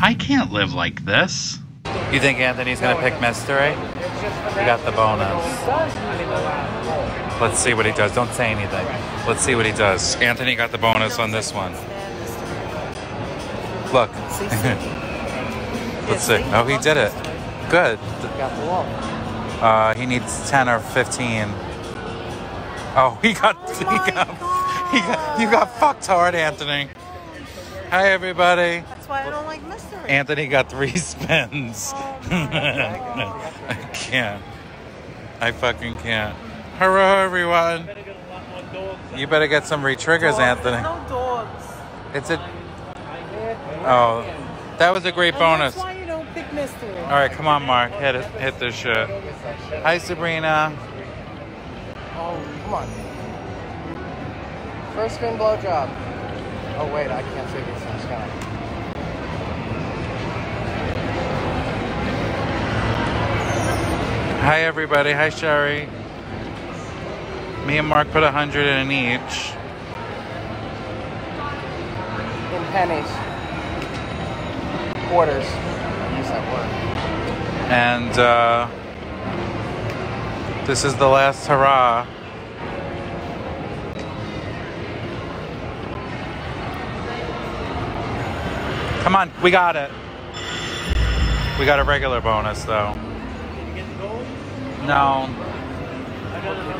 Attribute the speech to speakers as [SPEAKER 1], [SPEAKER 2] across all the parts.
[SPEAKER 1] I can't live like this.
[SPEAKER 2] You think Anthony's gonna pick mystery? We got the bonus. Let's see what he does. Don't say anything. Let's see what he does. Anthony got the bonus on this one. Look. Let's see. Oh, he did it. Good. Uh, he needs 10 or 15. Oh, he got, he got, he got, you got fucked hard, Anthony. Hi, everybody.
[SPEAKER 3] That's why I don't like mystery.
[SPEAKER 2] Anthony got three spins.
[SPEAKER 3] Oh,
[SPEAKER 2] I can't. I fucking can't. Hello, everyone. You better get some re-triggers, Anthony.
[SPEAKER 3] No dogs.
[SPEAKER 2] It's a. Oh, that was a great
[SPEAKER 3] And
[SPEAKER 2] bonus.
[SPEAKER 3] That's why you don't pick mystery.
[SPEAKER 2] All right, come on, Mark. Hit it. Hit this shit. Hi, Sabrina.
[SPEAKER 4] Oh, come on. First spin blow job. Oh wait, I can't say these things, can I?
[SPEAKER 2] Hi, everybody. Hi, Sherry. Me and Mark put a hundred in each.
[SPEAKER 4] In pennies. Quarters. Use that word.
[SPEAKER 2] And uh, this is the last hurrah. Come on, we got it. We got a regular bonus though. No.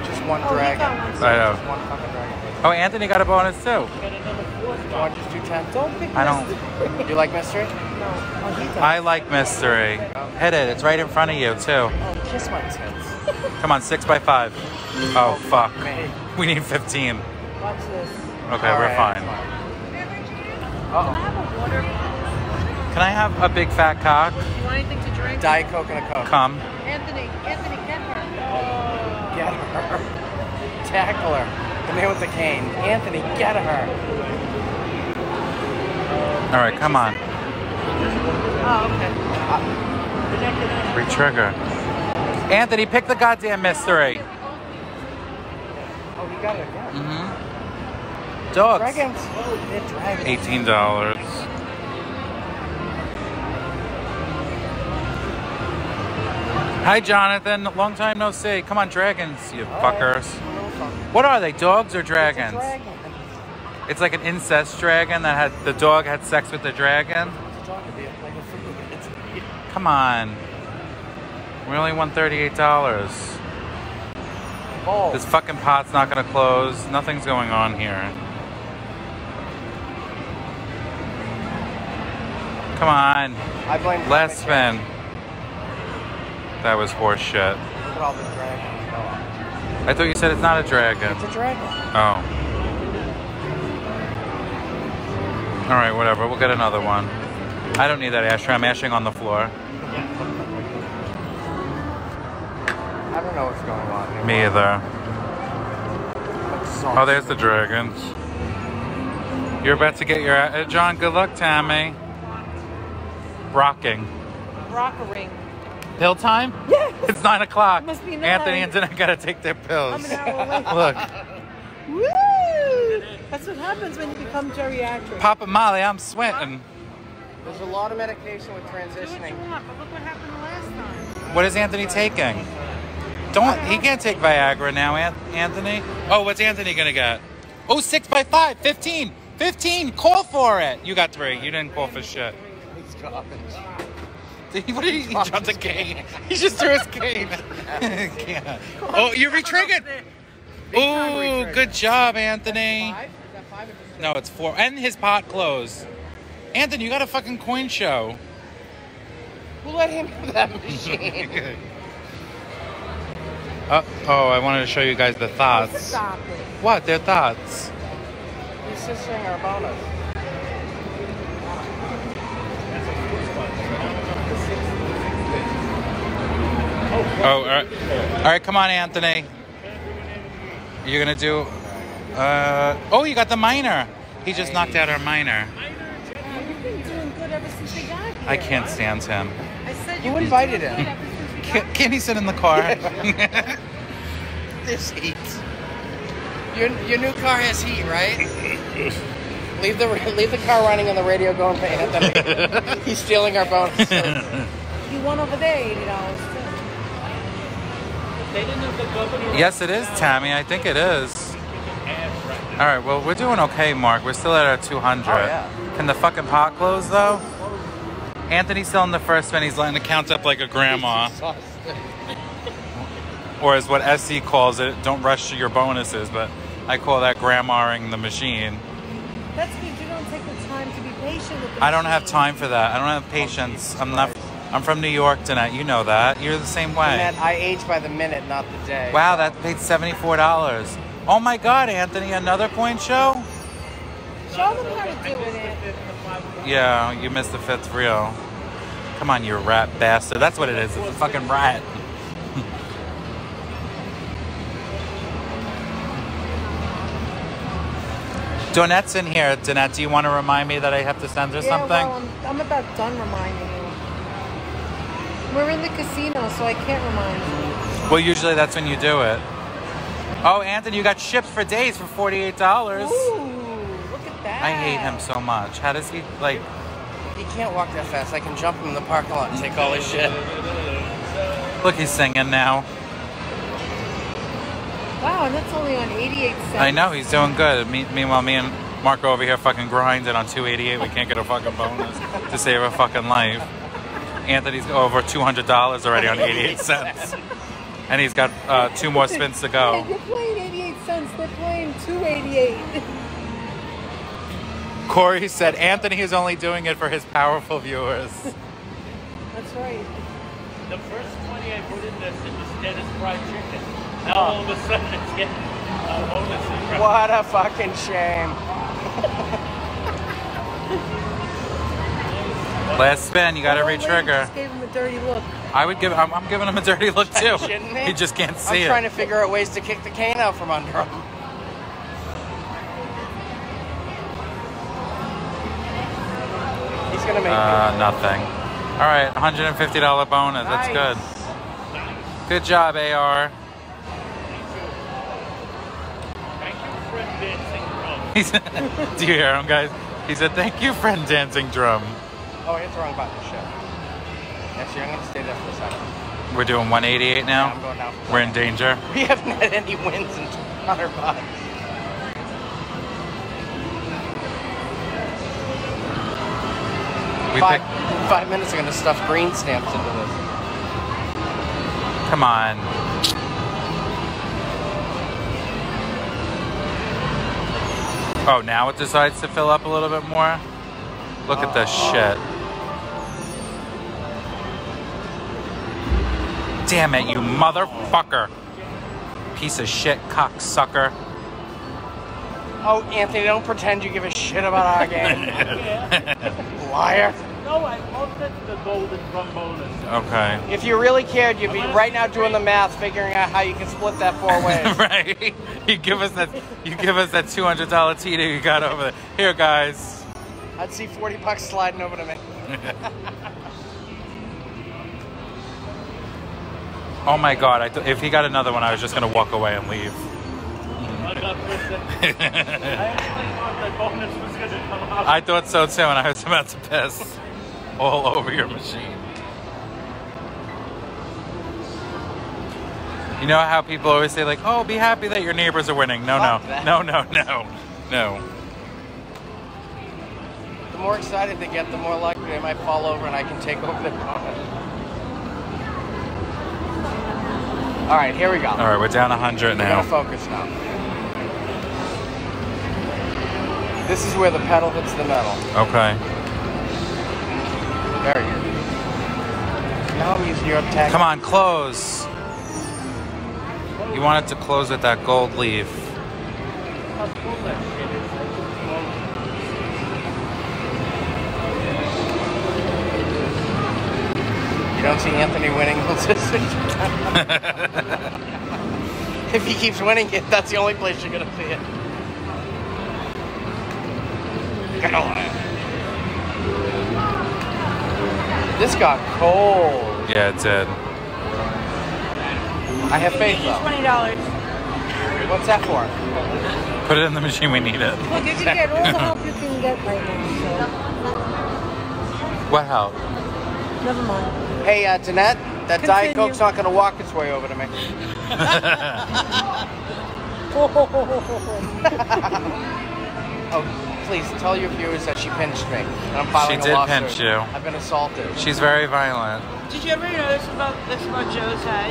[SPEAKER 4] Just one
[SPEAKER 3] Oh, he
[SPEAKER 4] dragon.
[SPEAKER 3] got one.
[SPEAKER 2] I know.
[SPEAKER 4] Just one fucking dragon.
[SPEAKER 2] Oh, Anthony got a bonus too.
[SPEAKER 4] Do you want to just do ten?
[SPEAKER 3] Don't pick
[SPEAKER 2] I don't.
[SPEAKER 3] mystery.
[SPEAKER 4] You like mystery?
[SPEAKER 3] No. Oh.
[SPEAKER 2] I like mystery. Hit it. It's right in front of you too.
[SPEAKER 4] Oh, kiss my tits.
[SPEAKER 2] Come on, six by five. Oh fuck.
[SPEAKER 4] Me.
[SPEAKER 2] We need fifteen.
[SPEAKER 3] Watch this.
[SPEAKER 2] Okay,
[SPEAKER 4] All
[SPEAKER 2] we're
[SPEAKER 4] right,
[SPEAKER 2] fine.
[SPEAKER 4] Uh-oh.
[SPEAKER 3] have a water.
[SPEAKER 2] Can I have a big fat cock?
[SPEAKER 3] Do you want anything to drink?
[SPEAKER 4] Diet Coke and a Coke.
[SPEAKER 2] Come.
[SPEAKER 3] Anthony, Anthony, get her.
[SPEAKER 4] tackle her. the man with the cane. Anthony, get her.
[SPEAKER 2] All right, come on.
[SPEAKER 3] Oh, okay.
[SPEAKER 2] Retrigger. Anthony, pick the goddamn mystery.
[SPEAKER 4] Oh, he got it again.
[SPEAKER 2] Mm-hmm. Dogs.
[SPEAKER 4] Dragons.
[SPEAKER 2] $18. Hi, Jonathan. Long time no see. Come on, dragons, you oh. fuckers. What are they? Dogs or dragons?
[SPEAKER 4] Dragon.
[SPEAKER 2] It's like an incest dragon that had the dog had sex with the dragon.
[SPEAKER 4] It's a dragon. Like a food. It's
[SPEAKER 2] Come on. We only won thirty-eight dollars.
[SPEAKER 4] bold.
[SPEAKER 2] This fucking pot's not gonna close. Nothing's going on here. Come on.
[SPEAKER 4] I blame
[SPEAKER 2] Last spin. That was horse shit.
[SPEAKER 4] Look at all the dragons.
[SPEAKER 2] I thought you said it's not a dragon.
[SPEAKER 4] It's a dragon.
[SPEAKER 2] Oh. Alright, whatever. We'll get another one. I don't need that ashtray. I'm ashing on the floor.
[SPEAKER 4] I don't know what's going on. Anymore.
[SPEAKER 2] Me either. Oh, there's the dragons. You're about to get your. Uh, John, good luck, Tammy. Rocking.
[SPEAKER 3] Rockering.
[SPEAKER 2] Pill time?
[SPEAKER 3] Yes.
[SPEAKER 2] It's nine o'clock.
[SPEAKER 3] Must be nine.
[SPEAKER 2] Anthony and Dana gotta take their pills.
[SPEAKER 3] I'm an hour late.
[SPEAKER 2] Look,
[SPEAKER 3] Woo! That's what happens when you become geriatric.
[SPEAKER 2] Papa Molly, I'm sweating.
[SPEAKER 4] There's a lot of medication with
[SPEAKER 3] Do what
[SPEAKER 4] transitioning.
[SPEAKER 3] you want, but look what happened last time.
[SPEAKER 2] What is Anthony taking? Don't he can't take Viagra now, Anthony. Oh, what's Anthony gonna get? Oh, six by five, 15. 15, call for it. You got three. You didn't call for shit. Did he, what did he, he dropped the cane? He just threw his cane. Yeah. Oh, you retriggered. Ooh, good job, Anthony.
[SPEAKER 4] Five? Is that five or just
[SPEAKER 2] No, it's four. And his pot closed. Anthony, you got a fucking coin show.
[SPEAKER 4] Who let him have that machine?
[SPEAKER 2] Uh, oh, I wanted to show you guys the thoughts. What? Their thoughts.
[SPEAKER 4] He's sistering our bonus.
[SPEAKER 2] Oh, all right. All right, come on, Anthony. You're gonna do. Uh, oh, you got the minor. He just knocked out our minor.
[SPEAKER 3] You've been doing good ever since we got here.
[SPEAKER 2] I can't stand him.
[SPEAKER 3] I said
[SPEAKER 4] Who
[SPEAKER 3] you've
[SPEAKER 4] invited him?
[SPEAKER 3] good ever since we got
[SPEAKER 2] Can, can he sit in the car?
[SPEAKER 4] This heat. Your, your new car has heat, right? Leave the leave the car running and the radio going for Anthony. He's stealing our bonuses.
[SPEAKER 3] You won over there eighty dollars too.
[SPEAKER 2] Yes, it is, Tammy. I think it is. All right. Well, we're doing okay, Mark. We're still at our 200.
[SPEAKER 4] Oh, yeah.
[SPEAKER 2] Can the fucking pot close though? Anthony's still in the first spin. He's letting it count up like a grandma, or as what SC calls it, "Don't rush to your bonuses." But I call that grandmaing the machine.
[SPEAKER 3] That's because you don't take the time to be patient with the
[SPEAKER 2] I don't have time for that. I don't have patience. I'm not. I'm from New York, tonight. You know that. You're the same way.
[SPEAKER 4] Man, I age by the minute, not the day.
[SPEAKER 2] Wow, that paid seventy-four dollars. Oh my God, Anthony, another coin show?
[SPEAKER 3] Show them how to do it, Anthony.
[SPEAKER 2] Yeah, you missed the fifth reel. Come on, you rat bastard. That's what it is. It's a fucking rat. Donette's in here. Donette, do you want to remind me that I have to send her
[SPEAKER 3] Yeah,
[SPEAKER 2] something?
[SPEAKER 3] well, I'm, I'm about done reminding you. We're in the casino, so I can't remind you.
[SPEAKER 2] Well, usually that's when you do it. Oh, Anthony, you got ships for days for $48.
[SPEAKER 3] Ooh, look at that.
[SPEAKER 2] I hate him so much. How does he, like,
[SPEAKER 4] He can't walk that fast. I can jump him in the parking lot and take all his shit.
[SPEAKER 2] look, he's singing now.
[SPEAKER 3] Wow, and that's only on 88 cents.
[SPEAKER 2] I know he's doing good. Me, meanwhile, me and Marco over here fucking grinding on 288. We can't get a fucking bonus to save a fucking life. Anthony's over $200 already on 88 cents, and he's got uh, two more spins to
[SPEAKER 3] Hey,
[SPEAKER 2] go.
[SPEAKER 3] you're playing 88 cents. They're playing 288.
[SPEAKER 2] Corey said Anthony is only doing it for his powerful viewers.
[SPEAKER 3] That's right.
[SPEAKER 5] The first 20 I put in this, it was dead as fried chicken. Now all of a sudden it's getting uh, bonuses.
[SPEAKER 4] What a fucking shame.
[SPEAKER 2] Last spin, you got to
[SPEAKER 3] That old
[SPEAKER 2] re-trigger.
[SPEAKER 3] Just gave him a dirty look.
[SPEAKER 2] I would give. I'm, I'm giving him a dirty look too.
[SPEAKER 4] Shouldn't he?
[SPEAKER 2] He just can't see
[SPEAKER 4] I'm
[SPEAKER 2] see
[SPEAKER 4] trying to figure out ways to kick the cane out from under him. He's gonna make
[SPEAKER 2] Uh, nothing. All right, $150 bonus. That's good. Good job, AR.
[SPEAKER 5] Thank you, friend dancing drum.
[SPEAKER 2] He's, do you hear him, guys? He said, "Thank you, friend dancing drum."
[SPEAKER 4] Oh, I hit the wrong button. Shit. Actually, I'm gonna stay there for a second.
[SPEAKER 2] We're doing 188
[SPEAKER 4] Yeah, I'm
[SPEAKER 2] now.
[SPEAKER 4] going down.
[SPEAKER 2] We're in danger.
[SPEAKER 4] We haven't had any wins in 200 bucks.
[SPEAKER 2] We
[SPEAKER 4] Five, five minutes are gonna stuff green stamps into this.
[SPEAKER 2] come on. Oh, now it decides to fill up a little bit more. Look at this shit. Damn it, you motherfucker! Piece of shit, cocksucker.
[SPEAKER 4] Oh, Anthony, don't pretend you give a shit about our game. Liar.
[SPEAKER 5] No, I looked at the golden drum bonus.
[SPEAKER 2] Okay.
[SPEAKER 4] If you really cared, you'd be right now doing the math, figuring out how you can split that four ways.
[SPEAKER 2] right. You give us that. You give us that two hundred dollar Tita you got over there. Here, guys.
[SPEAKER 4] I'd see 40 bucks sliding over to me.
[SPEAKER 2] Oh my God! I th- if he got another one, I was just gonna walk away and leave.
[SPEAKER 5] I got for a second. I actually thought that bonus was going to come out.
[SPEAKER 2] I thought so too, and I was about to piss all over your machine. You know how people always say like, "Oh, be happy that your neighbors are winning." No, no, no, no, no, no.
[SPEAKER 4] The more excited they get, the more likely they might fall over and I can take over their bonus. All right, here we go.
[SPEAKER 2] All right, we're down hundred
[SPEAKER 4] We're gonna
[SPEAKER 2] now.
[SPEAKER 4] focus now. This is where the pedal hits the metal.
[SPEAKER 2] Okay.
[SPEAKER 4] Very good. Now I'm using your tag.
[SPEAKER 2] Come on, close. You want it to close with that gold leaf.
[SPEAKER 5] How cool that shit is.
[SPEAKER 4] You don't see Anthony winning If he keeps winning it, that's the only place you're gonna see it. Get on. This got cold.
[SPEAKER 2] Yeah, it did.
[SPEAKER 4] I have faith though.
[SPEAKER 3] Twenty dollars.
[SPEAKER 4] What's that for?
[SPEAKER 2] Put it in the machine. We need it.
[SPEAKER 3] Look, you get all the help you can get right now.
[SPEAKER 2] What help?
[SPEAKER 3] So never mind.
[SPEAKER 4] Hey, uh, Danette, that Diet Coke's not gonna walk its way over to me. Oh, please tell your viewers that she pinched me. And I'm filing
[SPEAKER 2] She did
[SPEAKER 4] lawsuit.
[SPEAKER 2] pinch you.
[SPEAKER 4] I've been assaulted.
[SPEAKER 2] She's very violent.
[SPEAKER 6] Did you ever notice about this about Joe's head?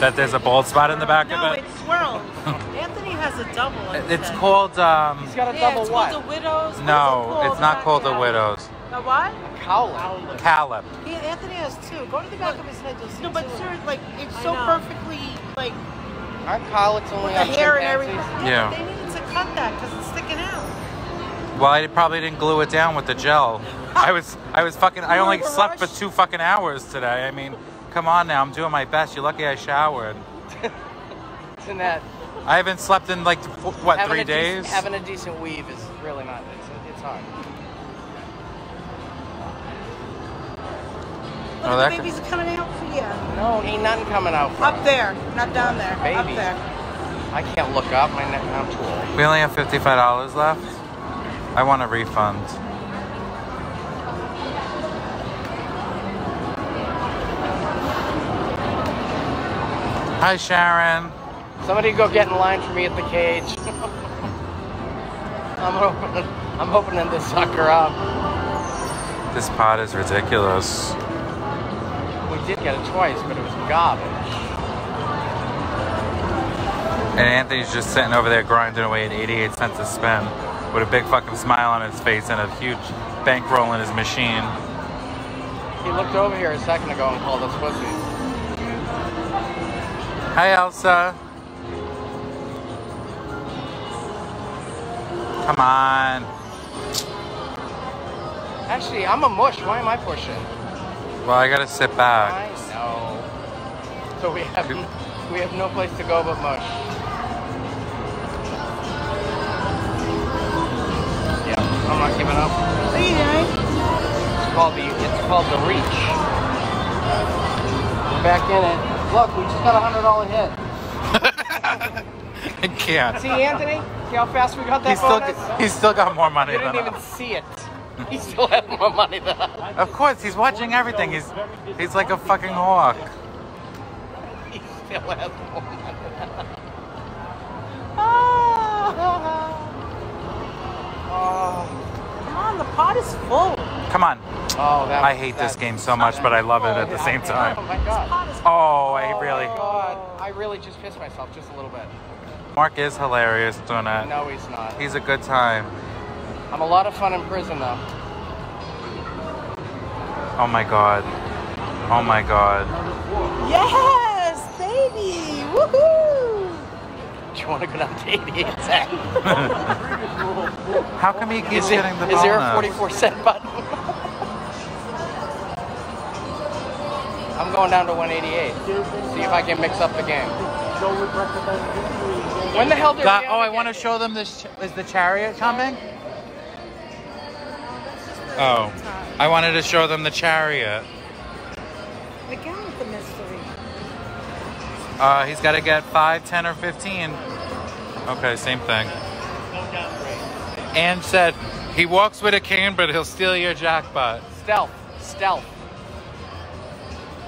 [SPEAKER 2] That there's a bald spot in the back
[SPEAKER 6] No,
[SPEAKER 2] of
[SPEAKER 6] it No,
[SPEAKER 2] it.
[SPEAKER 6] swirls. Anthony has a double.
[SPEAKER 2] It's
[SPEAKER 6] head.
[SPEAKER 2] called um.
[SPEAKER 4] He's got a
[SPEAKER 6] Yeah,
[SPEAKER 4] double
[SPEAKER 6] it's
[SPEAKER 4] what?
[SPEAKER 6] called the widow's.
[SPEAKER 2] No,
[SPEAKER 6] it
[SPEAKER 2] it's not called the
[SPEAKER 6] Back-
[SPEAKER 2] widow's.
[SPEAKER 6] A what?
[SPEAKER 4] Cowlick.
[SPEAKER 2] Callip.
[SPEAKER 3] He, Anthony has two. Go to the back of his head. You'll see
[SPEAKER 6] No, but
[SPEAKER 3] two.
[SPEAKER 6] seriously, like it's
[SPEAKER 3] I
[SPEAKER 6] so
[SPEAKER 3] know.
[SPEAKER 6] perfectly like
[SPEAKER 4] Aren't only
[SPEAKER 6] with the
[SPEAKER 4] on
[SPEAKER 6] hair and everything.
[SPEAKER 2] Yeah.
[SPEAKER 3] They needed to cut that because it's sticking out.
[SPEAKER 2] Well, I probably didn't glue it down with the gel. I was, I was fucking. I only
[SPEAKER 6] were in
[SPEAKER 2] slept for two fucking hours today. I mean, come on now. I'm doing my best. You're lucky I showered.
[SPEAKER 4] Danette,
[SPEAKER 2] I haven't slept in like what
[SPEAKER 4] having
[SPEAKER 2] three
[SPEAKER 4] a dec-
[SPEAKER 2] days.
[SPEAKER 4] having a decent weave is really not. It's, it's hard.
[SPEAKER 6] Look
[SPEAKER 2] Oh,
[SPEAKER 6] at the babies are coming out for you.
[SPEAKER 4] No, ain't nothing coming out from
[SPEAKER 6] Up there, not down there. Up there.
[SPEAKER 4] I can't look up. My neck. I'm too old.
[SPEAKER 2] We only have fifty-five dollars left. I want a refund. Hi, Sharon.
[SPEAKER 4] Somebody go get in line for me at the cage. I'm opening, I'm hoping to this sucker up.
[SPEAKER 2] This pot is ridiculous.
[SPEAKER 4] Did get it twice, but it was garbage.
[SPEAKER 2] And Anthony's just sitting over there grinding away at 88 cents a spin with a big fucking smile on his face and a huge bankroll in his machine.
[SPEAKER 4] He looked over here a second ago and called us pussies.
[SPEAKER 2] Hi, Elsa. Come on.
[SPEAKER 4] Actually, I'm a mush. Why am I pushing?
[SPEAKER 2] Well, I gotta sit back.
[SPEAKER 4] I know. So we have we have no place to go but mush. Yeah, I'm not giving up.
[SPEAKER 6] What are you doing?
[SPEAKER 4] It's called the it's called the reach. We're back in it. Look, we just got a hundred dollar hit.
[SPEAKER 2] I can't.
[SPEAKER 4] See Anthony? See how fast we got that
[SPEAKER 2] He's still, he's still got more money
[SPEAKER 4] You
[SPEAKER 2] than
[SPEAKER 4] didn't even
[SPEAKER 2] us.
[SPEAKER 4] see it. He still has more money than us.
[SPEAKER 2] Of course, he's watching everything. He's he's like a fucking hawk.
[SPEAKER 4] He still has more money than us. Oh,
[SPEAKER 6] Come on, the pot is full.
[SPEAKER 2] Come on.
[SPEAKER 4] oh that,
[SPEAKER 2] I hate this game so much, but I love it at the
[SPEAKER 4] oh, same
[SPEAKER 2] time.
[SPEAKER 4] Oh my god.
[SPEAKER 2] Oh, I
[SPEAKER 4] Oh
[SPEAKER 2] really.
[SPEAKER 4] my god. I really just pissed myself just a little bit.
[SPEAKER 2] Mark is hilarious doing it.
[SPEAKER 4] No, he's not.
[SPEAKER 2] He's a good time.
[SPEAKER 4] I'm a lot of fun in prison though.
[SPEAKER 2] Oh my god. Oh my god.
[SPEAKER 6] Yes, baby. Woohoo!
[SPEAKER 4] Do you want to go down to 88 cents?
[SPEAKER 2] How come he keeps
[SPEAKER 4] Is, it,
[SPEAKER 2] getting the
[SPEAKER 4] is there a 44 cent button? I'm going down to 188. See if I can mix up the game. When the hell did
[SPEAKER 2] God,
[SPEAKER 4] Rihanna
[SPEAKER 2] oh, I want to show them this. Is the chariot coming? Oh, I wanted to show them the chariot.
[SPEAKER 3] Again with the mystery.
[SPEAKER 2] Uh, he's got to get 5, 10, or 15. Okay, same thing. Ann said he walks with a cane, but he'll steal your jackpot.
[SPEAKER 4] Stealth. Stealth.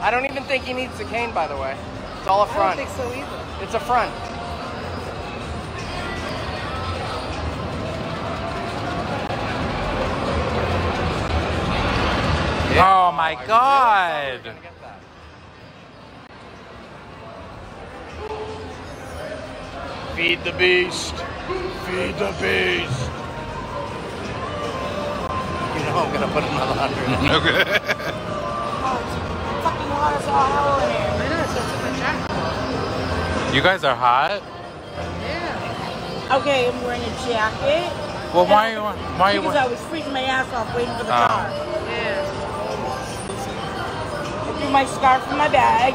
[SPEAKER 4] I don't even think he needs the cane, by the way. It's all a
[SPEAKER 3] I don't
[SPEAKER 4] front.
[SPEAKER 3] think so either.
[SPEAKER 4] It's a front.
[SPEAKER 2] Oh my god!
[SPEAKER 4] Feed the beast. Feed the beast. You know I'm gonna put another hundred.
[SPEAKER 2] Okay.
[SPEAKER 6] Oh, fucking hot as all hell in here.
[SPEAKER 3] I know, it's such jacket.
[SPEAKER 2] You guys are hot.
[SPEAKER 3] Yeah.
[SPEAKER 6] Okay, I'm wearing a jacket.
[SPEAKER 2] Well, why are you? Why are you?
[SPEAKER 6] Because I was freezing my ass off waiting for the
[SPEAKER 2] Oh.
[SPEAKER 6] car.
[SPEAKER 3] Yeah.
[SPEAKER 6] I threw my scarf in my bag.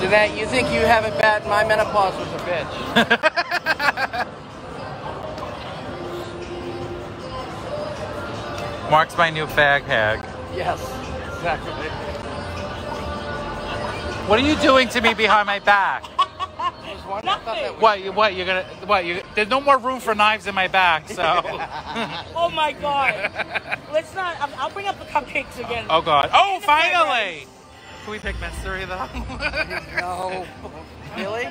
[SPEAKER 4] Jeanette, you think you have it bad? My menopause was a bitch.
[SPEAKER 2] Mark's my new fag hag.
[SPEAKER 4] Yes, exactly.
[SPEAKER 2] What are you doing to me behind my back?
[SPEAKER 4] one. I thought that was-
[SPEAKER 2] What? You, what? You're gonna? What? You? There's no more room for knives in my back. So.
[SPEAKER 6] Oh my god. Let's not. I'll, I'll bring up the cupcakes again.
[SPEAKER 2] oh God. Oh,
[SPEAKER 6] And the
[SPEAKER 2] finally. Can we pick mystery though?
[SPEAKER 4] No. Really?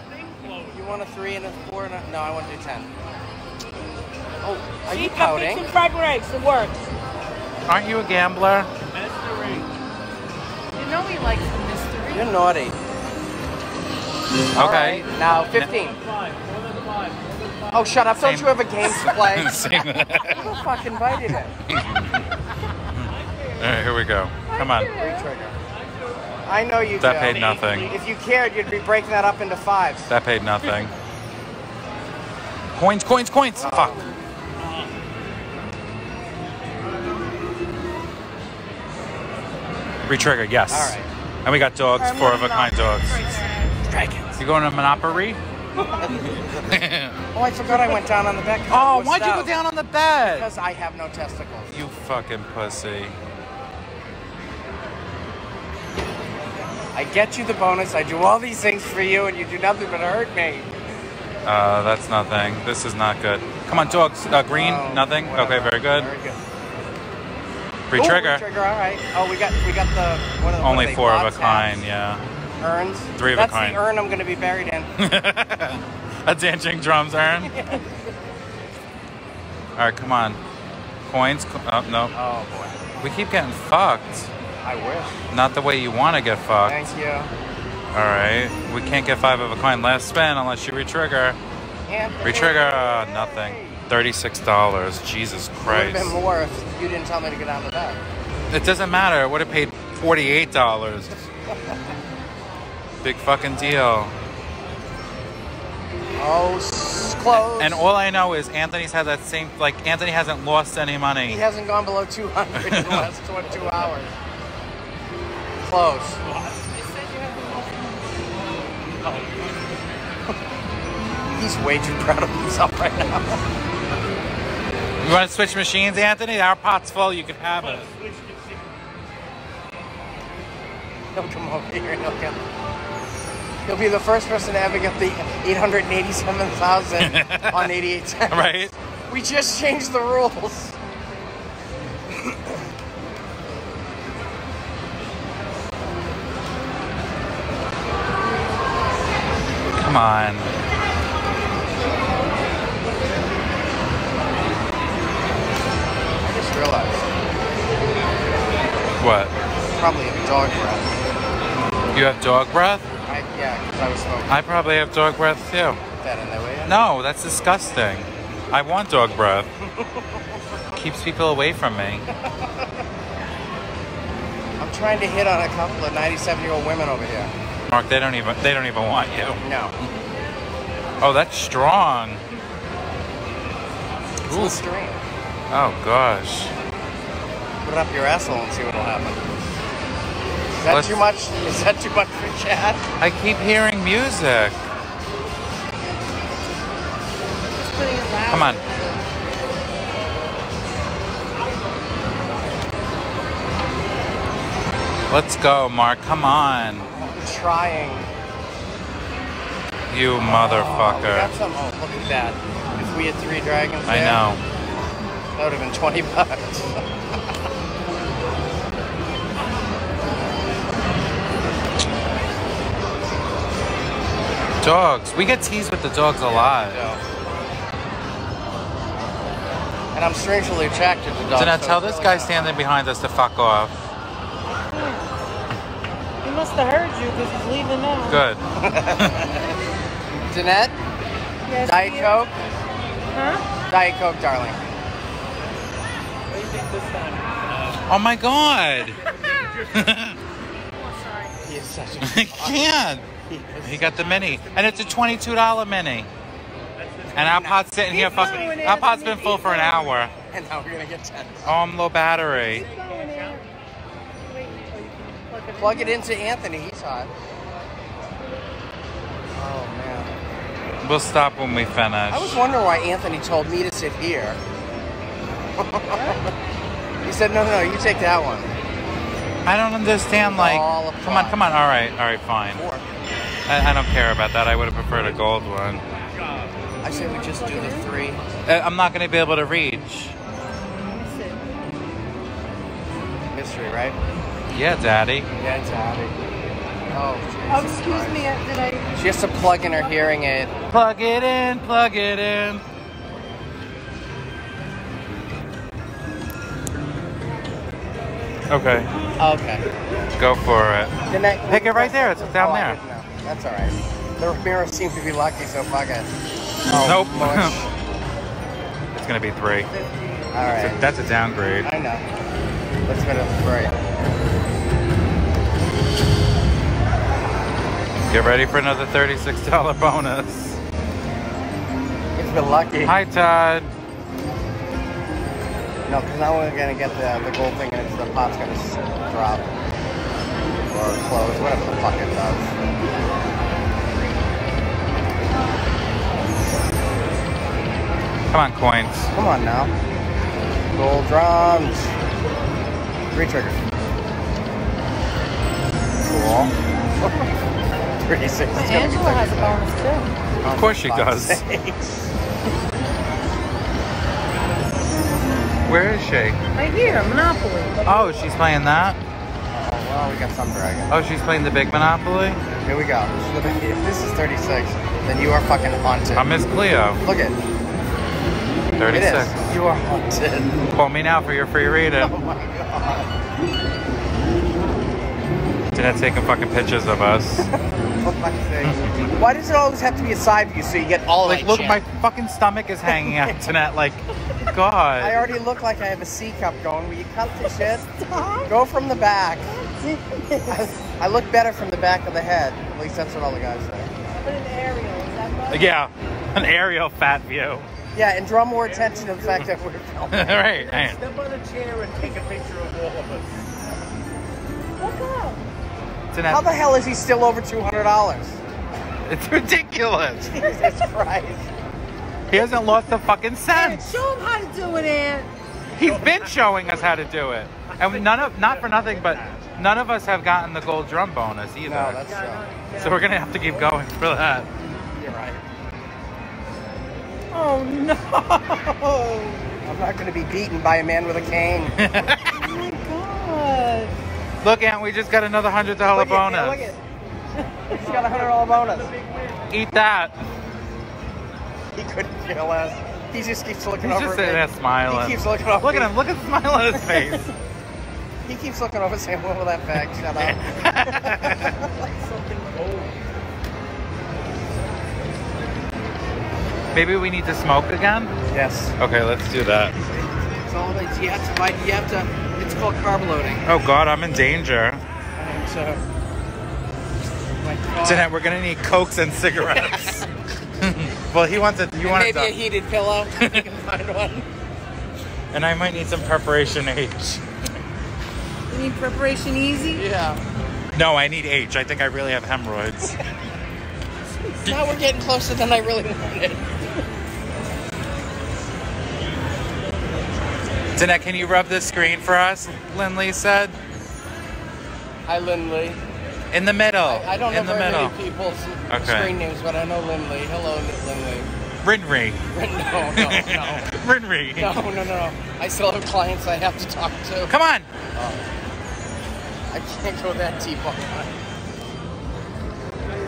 [SPEAKER 4] You want a three and a four and a... No, I want to do ten. Oh, are
[SPEAKER 6] See,
[SPEAKER 4] you
[SPEAKER 6] cupcakes
[SPEAKER 4] pouting?
[SPEAKER 6] and fried eggs. It works.
[SPEAKER 2] Aren't you a gambler?
[SPEAKER 5] Mystery.
[SPEAKER 3] You know he likes the mystery.
[SPEAKER 4] You're naughty.
[SPEAKER 2] Okay.
[SPEAKER 4] right, now 15.
[SPEAKER 5] Five. More than five. More than five.
[SPEAKER 4] Oh, shut up. Don't you have a game to play?
[SPEAKER 2] Same.
[SPEAKER 4] Who fucking invited it?
[SPEAKER 2] All right, here we go. Come on.
[SPEAKER 4] Re-trigger. I know you
[SPEAKER 2] That
[SPEAKER 4] do.
[SPEAKER 2] paid nothing.
[SPEAKER 4] If you cared, you'd be breaking that up into fives.
[SPEAKER 2] That paid nothing. Coins, coins, coins. Oh. Fuck. Retrigger, yes.
[SPEAKER 4] All right.
[SPEAKER 2] And we got dogs, four of a kind dogs.
[SPEAKER 4] Dragons.
[SPEAKER 2] You going to Monopoly?
[SPEAKER 4] Oh, I forgot I went down on the bed.
[SPEAKER 2] oh, why'd you go down on the bed?
[SPEAKER 4] Because I have no testicles.
[SPEAKER 2] You fucking pussy.
[SPEAKER 4] I get you the bonus. I do all these things for you, and you do nothing but hurt me.
[SPEAKER 2] Uh, that's nothing. This is not good. Come on, dogs. Uh, green,
[SPEAKER 4] Oh,
[SPEAKER 2] nothing.
[SPEAKER 4] whatever.
[SPEAKER 2] Okay, very good.
[SPEAKER 4] Very good.
[SPEAKER 2] Retrigger.
[SPEAKER 4] Ooh, trigger. All right. Oh, we got we got the one of the
[SPEAKER 2] Only
[SPEAKER 4] they,
[SPEAKER 2] four of a kind,
[SPEAKER 4] hats?
[SPEAKER 2] yeah.
[SPEAKER 4] Urns.
[SPEAKER 2] Three of a kind.
[SPEAKER 4] That's the urn I'm going to be buried in.
[SPEAKER 2] a dancing drums urn. All right, come on. Coins. Oh, no.
[SPEAKER 4] Oh boy.
[SPEAKER 2] We keep getting fucked.
[SPEAKER 4] I wish.
[SPEAKER 2] Not the way you want to get fucked.
[SPEAKER 4] Thank you.
[SPEAKER 2] All right. We can't get five of a coin last spin unless you retrigger.
[SPEAKER 4] Anthony.
[SPEAKER 2] Retrigger. Uh, nothing. Thirty-six dollars. Jesus
[SPEAKER 4] It would have
[SPEAKER 2] Christ.
[SPEAKER 4] been more if you didn't tell me to get on the bed.
[SPEAKER 2] It doesn't matter. I would have paid forty-eight dollars. Big fucking deal.
[SPEAKER 4] Oh, close.
[SPEAKER 2] And all I know is Anthony's had that same. Like Anthony hasn't lost any money.
[SPEAKER 4] he hasn't gone below 200 in the last tw- two hours. Close. He's way too proud of himself right now.
[SPEAKER 2] You want to switch machines, Anthony? Our pot's full. You can have it.
[SPEAKER 4] He'll come over here and he'll get. He'll be the first person to ever get the 887,000 on 88 cents.
[SPEAKER 2] Right?
[SPEAKER 4] We just changed the rules.
[SPEAKER 2] Come on.
[SPEAKER 4] I just realized.
[SPEAKER 2] What?
[SPEAKER 4] Probably have dog breath.
[SPEAKER 2] You have dog breath?
[SPEAKER 4] I, yeah, because I was smoking
[SPEAKER 2] I probably have dog breath too.
[SPEAKER 4] that in there, will you?
[SPEAKER 2] No, that's disgusting. I want dog breath. Keeps people away from me.
[SPEAKER 4] I'm trying to hit on a couple of 97 year old women over here.
[SPEAKER 2] Mark, they don't even they don't even want you.
[SPEAKER 4] No.
[SPEAKER 2] Oh, that's strong.
[SPEAKER 4] It's
[SPEAKER 2] Ooh.
[SPEAKER 4] Listerine.
[SPEAKER 2] Oh gosh.
[SPEAKER 4] Put it up your asshole and see what'll happen. Is that
[SPEAKER 2] Let's-
[SPEAKER 4] too much? Is that too much for Chad?
[SPEAKER 2] I keep hearing music.
[SPEAKER 3] He's putting it loud.
[SPEAKER 2] Come on. Let's go, Mark. Come on.
[SPEAKER 4] Trying.
[SPEAKER 2] You
[SPEAKER 4] Oh,
[SPEAKER 2] motherfucker.
[SPEAKER 4] got some. Oh, look at that. If we had three dragons
[SPEAKER 2] I
[SPEAKER 4] there,
[SPEAKER 2] know.
[SPEAKER 4] That would have been 20 bucks.
[SPEAKER 2] Dogs. We get teased with the dogs a lot.
[SPEAKER 4] And I'm strangely attracted to dogs.
[SPEAKER 2] So now
[SPEAKER 4] so
[SPEAKER 2] tell
[SPEAKER 4] it's
[SPEAKER 2] this guy standing behind us to fuck off.
[SPEAKER 3] He must have heard you because he's leaving now.
[SPEAKER 2] Good.
[SPEAKER 4] Jeanette,
[SPEAKER 3] Yes,
[SPEAKER 4] Diet
[SPEAKER 3] he.
[SPEAKER 4] Coke,
[SPEAKER 3] Huh?
[SPEAKER 4] Diet Coke, darling.
[SPEAKER 5] What do you think this time?
[SPEAKER 2] Oh my god.
[SPEAKER 4] He is such a.
[SPEAKER 2] I can't.
[SPEAKER 4] he
[SPEAKER 2] He got the mini. And it's a $22 mini. And our pot's sitting here fucking. Our pot's
[SPEAKER 3] Anthony,
[SPEAKER 2] been full for an hour.
[SPEAKER 4] and now we're gonna get 10.
[SPEAKER 2] Oh, I'm low battery.
[SPEAKER 3] Plug it in.
[SPEAKER 4] Plug it into Anthony. He's hot. Oh man.
[SPEAKER 2] We'll stop when we finish.
[SPEAKER 4] I was wondering why Anthony told me to sit here. he said, no, no, no, you take that one.
[SPEAKER 2] I don't understand. Like, come on, come on. All right, all right, fine. I, I don't care about that. I would have preferred a gold one.
[SPEAKER 4] I say we just do the three.
[SPEAKER 2] Uh, I'm not going to be able to reach.
[SPEAKER 4] Mystery, right?
[SPEAKER 2] Yeah, Daddy.
[SPEAKER 4] Yeah, Daddy. Abby. Oh,
[SPEAKER 3] Oh, excuse
[SPEAKER 4] Christ.
[SPEAKER 3] me. Uh, did I?
[SPEAKER 4] She has to plug in her hearing aid.
[SPEAKER 2] Plug it in, plug it in. Okay,
[SPEAKER 4] Okay.
[SPEAKER 2] go for it.
[SPEAKER 4] Then I,
[SPEAKER 2] Pick it right there, it's oh, down
[SPEAKER 4] Oh,
[SPEAKER 2] there.
[SPEAKER 4] didn't. That's all right. The mirror seems to be lucky, so fuck it. Oh,
[SPEAKER 2] Nope.
[SPEAKER 4] mush.
[SPEAKER 2] It's gonna be three.
[SPEAKER 4] all
[SPEAKER 2] So
[SPEAKER 4] right.
[SPEAKER 2] that's a downgrade.
[SPEAKER 4] I know. Let's go to three.
[SPEAKER 2] Get ready for another $36 bonus.
[SPEAKER 4] It's been lucky.
[SPEAKER 2] Hi, Todd.
[SPEAKER 4] No, because now we're gonna get the, the gold thing and it's, the pot's gonna drop. Or close, whatever the fuck it does.
[SPEAKER 2] Come on, coins.
[SPEAKER 4] Come on now. Gold drums. Three triggers. Cool. 36. It's gonna be
[SPEAKER 3] Angela has a bonus too.
[SPEAKER 2] Of course she does. Where is she?
[SPEAKER 3] Right here, Monopoly.
[SPEAKER 2] Oh, she's playing that?
[SPEAKER 4] Oh, well, we got some dragon.
[SPEAKER 2] Oh, she's playing the big Monopoly?
[SPEAKER 4] Here we go. This is, if this is 36, then you are fucking haunted.
[SPEAKER 2] I'm Miss Cleo.
[SPEAKER 4] Look at It
[SPEAKER 2] 36.
[SPEAKER 4] is. You are haunted.
[SPEAKER 2] Call me now for your free reading.
[SPEAKER 4] Oh my god.
[SPEAKER 2] Jeanette taking fucking pictures of us.
[SPEAKER 4] For fuck's sake. Why does it always have to be a side view so you get all
[SPEAKER 2] like,
[SPEAKER 4] that
[SPEAKER 2] look,
[SPEAKER 4] shit?
[SPEAKER 2] my fucking stomach is hanging out, Jeanette. Like, God.
[SPEAKER 4] I already look like I have a C cup going. Will you cut the shit? Go from the back. I, I look better from the back of the head. At least that's what all the guys say.
[SPEAKER 3] Put an aerial. Is that much?
[SPEAKER 2] Yeah, an aerial fat view.
[SPEAKER 4] Yeah, and draw more attention to the fact that we're filming.
[SPEAKER 2] right, right.
[SPEAKER 5] Step on a chair and take a picture of all of us.
[SPEAKER 3] Look up.
[SPEAKER 2] Jeanette,
[SPEAKER 4] How the hell is he still over two hundred dollars?
[SPEAKER 2] it's ridiculous.
[SPEAKER 4] Jesus Christ!
[SPEAKER 2] He hasn't lost a fucking cent.
[SPEAKER 3] Show him how to do it, Aunt.
[SPEAKER 2] He's been showing us how to do it, and none of not for nothing, but none of us have gotten the gold drum bonus either.
[SPEAKER 4] No, that's true.
[SPEAKER 2] so we're gonna have to keep going for that.
[SPEAKER 4] You're right.
[SPEAKER 3] Oh no.
[SPEAKER 4] I'm not going to be beaten by a man with a cane.
[SPEAKER 2] Look, Aunt, we just got another hundred dollar
[SPEAKER 4] at-
[SPEAKER 2] bonus.
[SPEAKER 4] Look at. He's got a hundred dollar bonus.
[SPEAKER 2] Eat that.
[SPEAKER 4] He couldn't care less. He just keeps looking
[SPEAKER 2] He's
[SPEAKER 4] over.
[SPEAKER 2] just
[SPEAKER 4] at
[SPEAKER 2] sitting there smiling.
[SPEAKER 4] He keeps looking over.
[SPEAKER 2] Look at him. Look at the smile on his face.
[SPEAKER 4] He keeps looking over, and saying, "What will that bag? Shut up."
[SPEAKER 5] Something old.
[SPEAKER 2] Maybe we need to smoke again.
[SPEAKER 4] yes.
[SPEAKER 2] Okay, let's do that.
[SPEAKER 4] It's all it's, you have to. You have to. It's called carb loading.
[SPEAKER 2] Oh God, I'm in danger.
[SPEAKER 4] And so. My God.
[SPEAKER 2] Tonight we're gonna need cokes and cigarettes. well, he wants it. You
[SPEAKER 4] And
[SPEAKER 2] want
[SPEAKER 4] maybe a
[SPEAKER 2] it,
[SPEAKER 4] heated pillow. you can find one.
[SPEAKER 2] and I might need some preparation H.
[SPEAKER 3] You need preparation easy?
[SPEAKER 4] Yeah.
[SPEAKER 2] No, I need H. I think I really have hemorrhoids.
[SPEAKER 4] Now we're getting closer than I really wanted.
[SPEAKER 2] Danette, can you rub the screen for us? Linlee said.
[SPEAKER 4] Hi, Linlee.
[SPEAKER 2] In the middle.
[SPEAKER 4] I, I don't know
[SPEAKER 2] In the
[SPEAKER 4] very
[SPEAKER 2] middle.
[SPEAKER 4] many people's
[SPEAKER 2] Okay.
[SPEAKER 4] screen names, but I know Linlee. Hello, Linlee.
[SPEAKER 2] Rinry.
[SPEAKER 4] No, no, no.
[SPEAKER 2] Rinry.
[SPEAKER 4] No, no, no, no. I still have clients I have to talk to.
[SPEAKER 2] Come on. Oh.
[SPEAKER 4] I can't go that deep on that.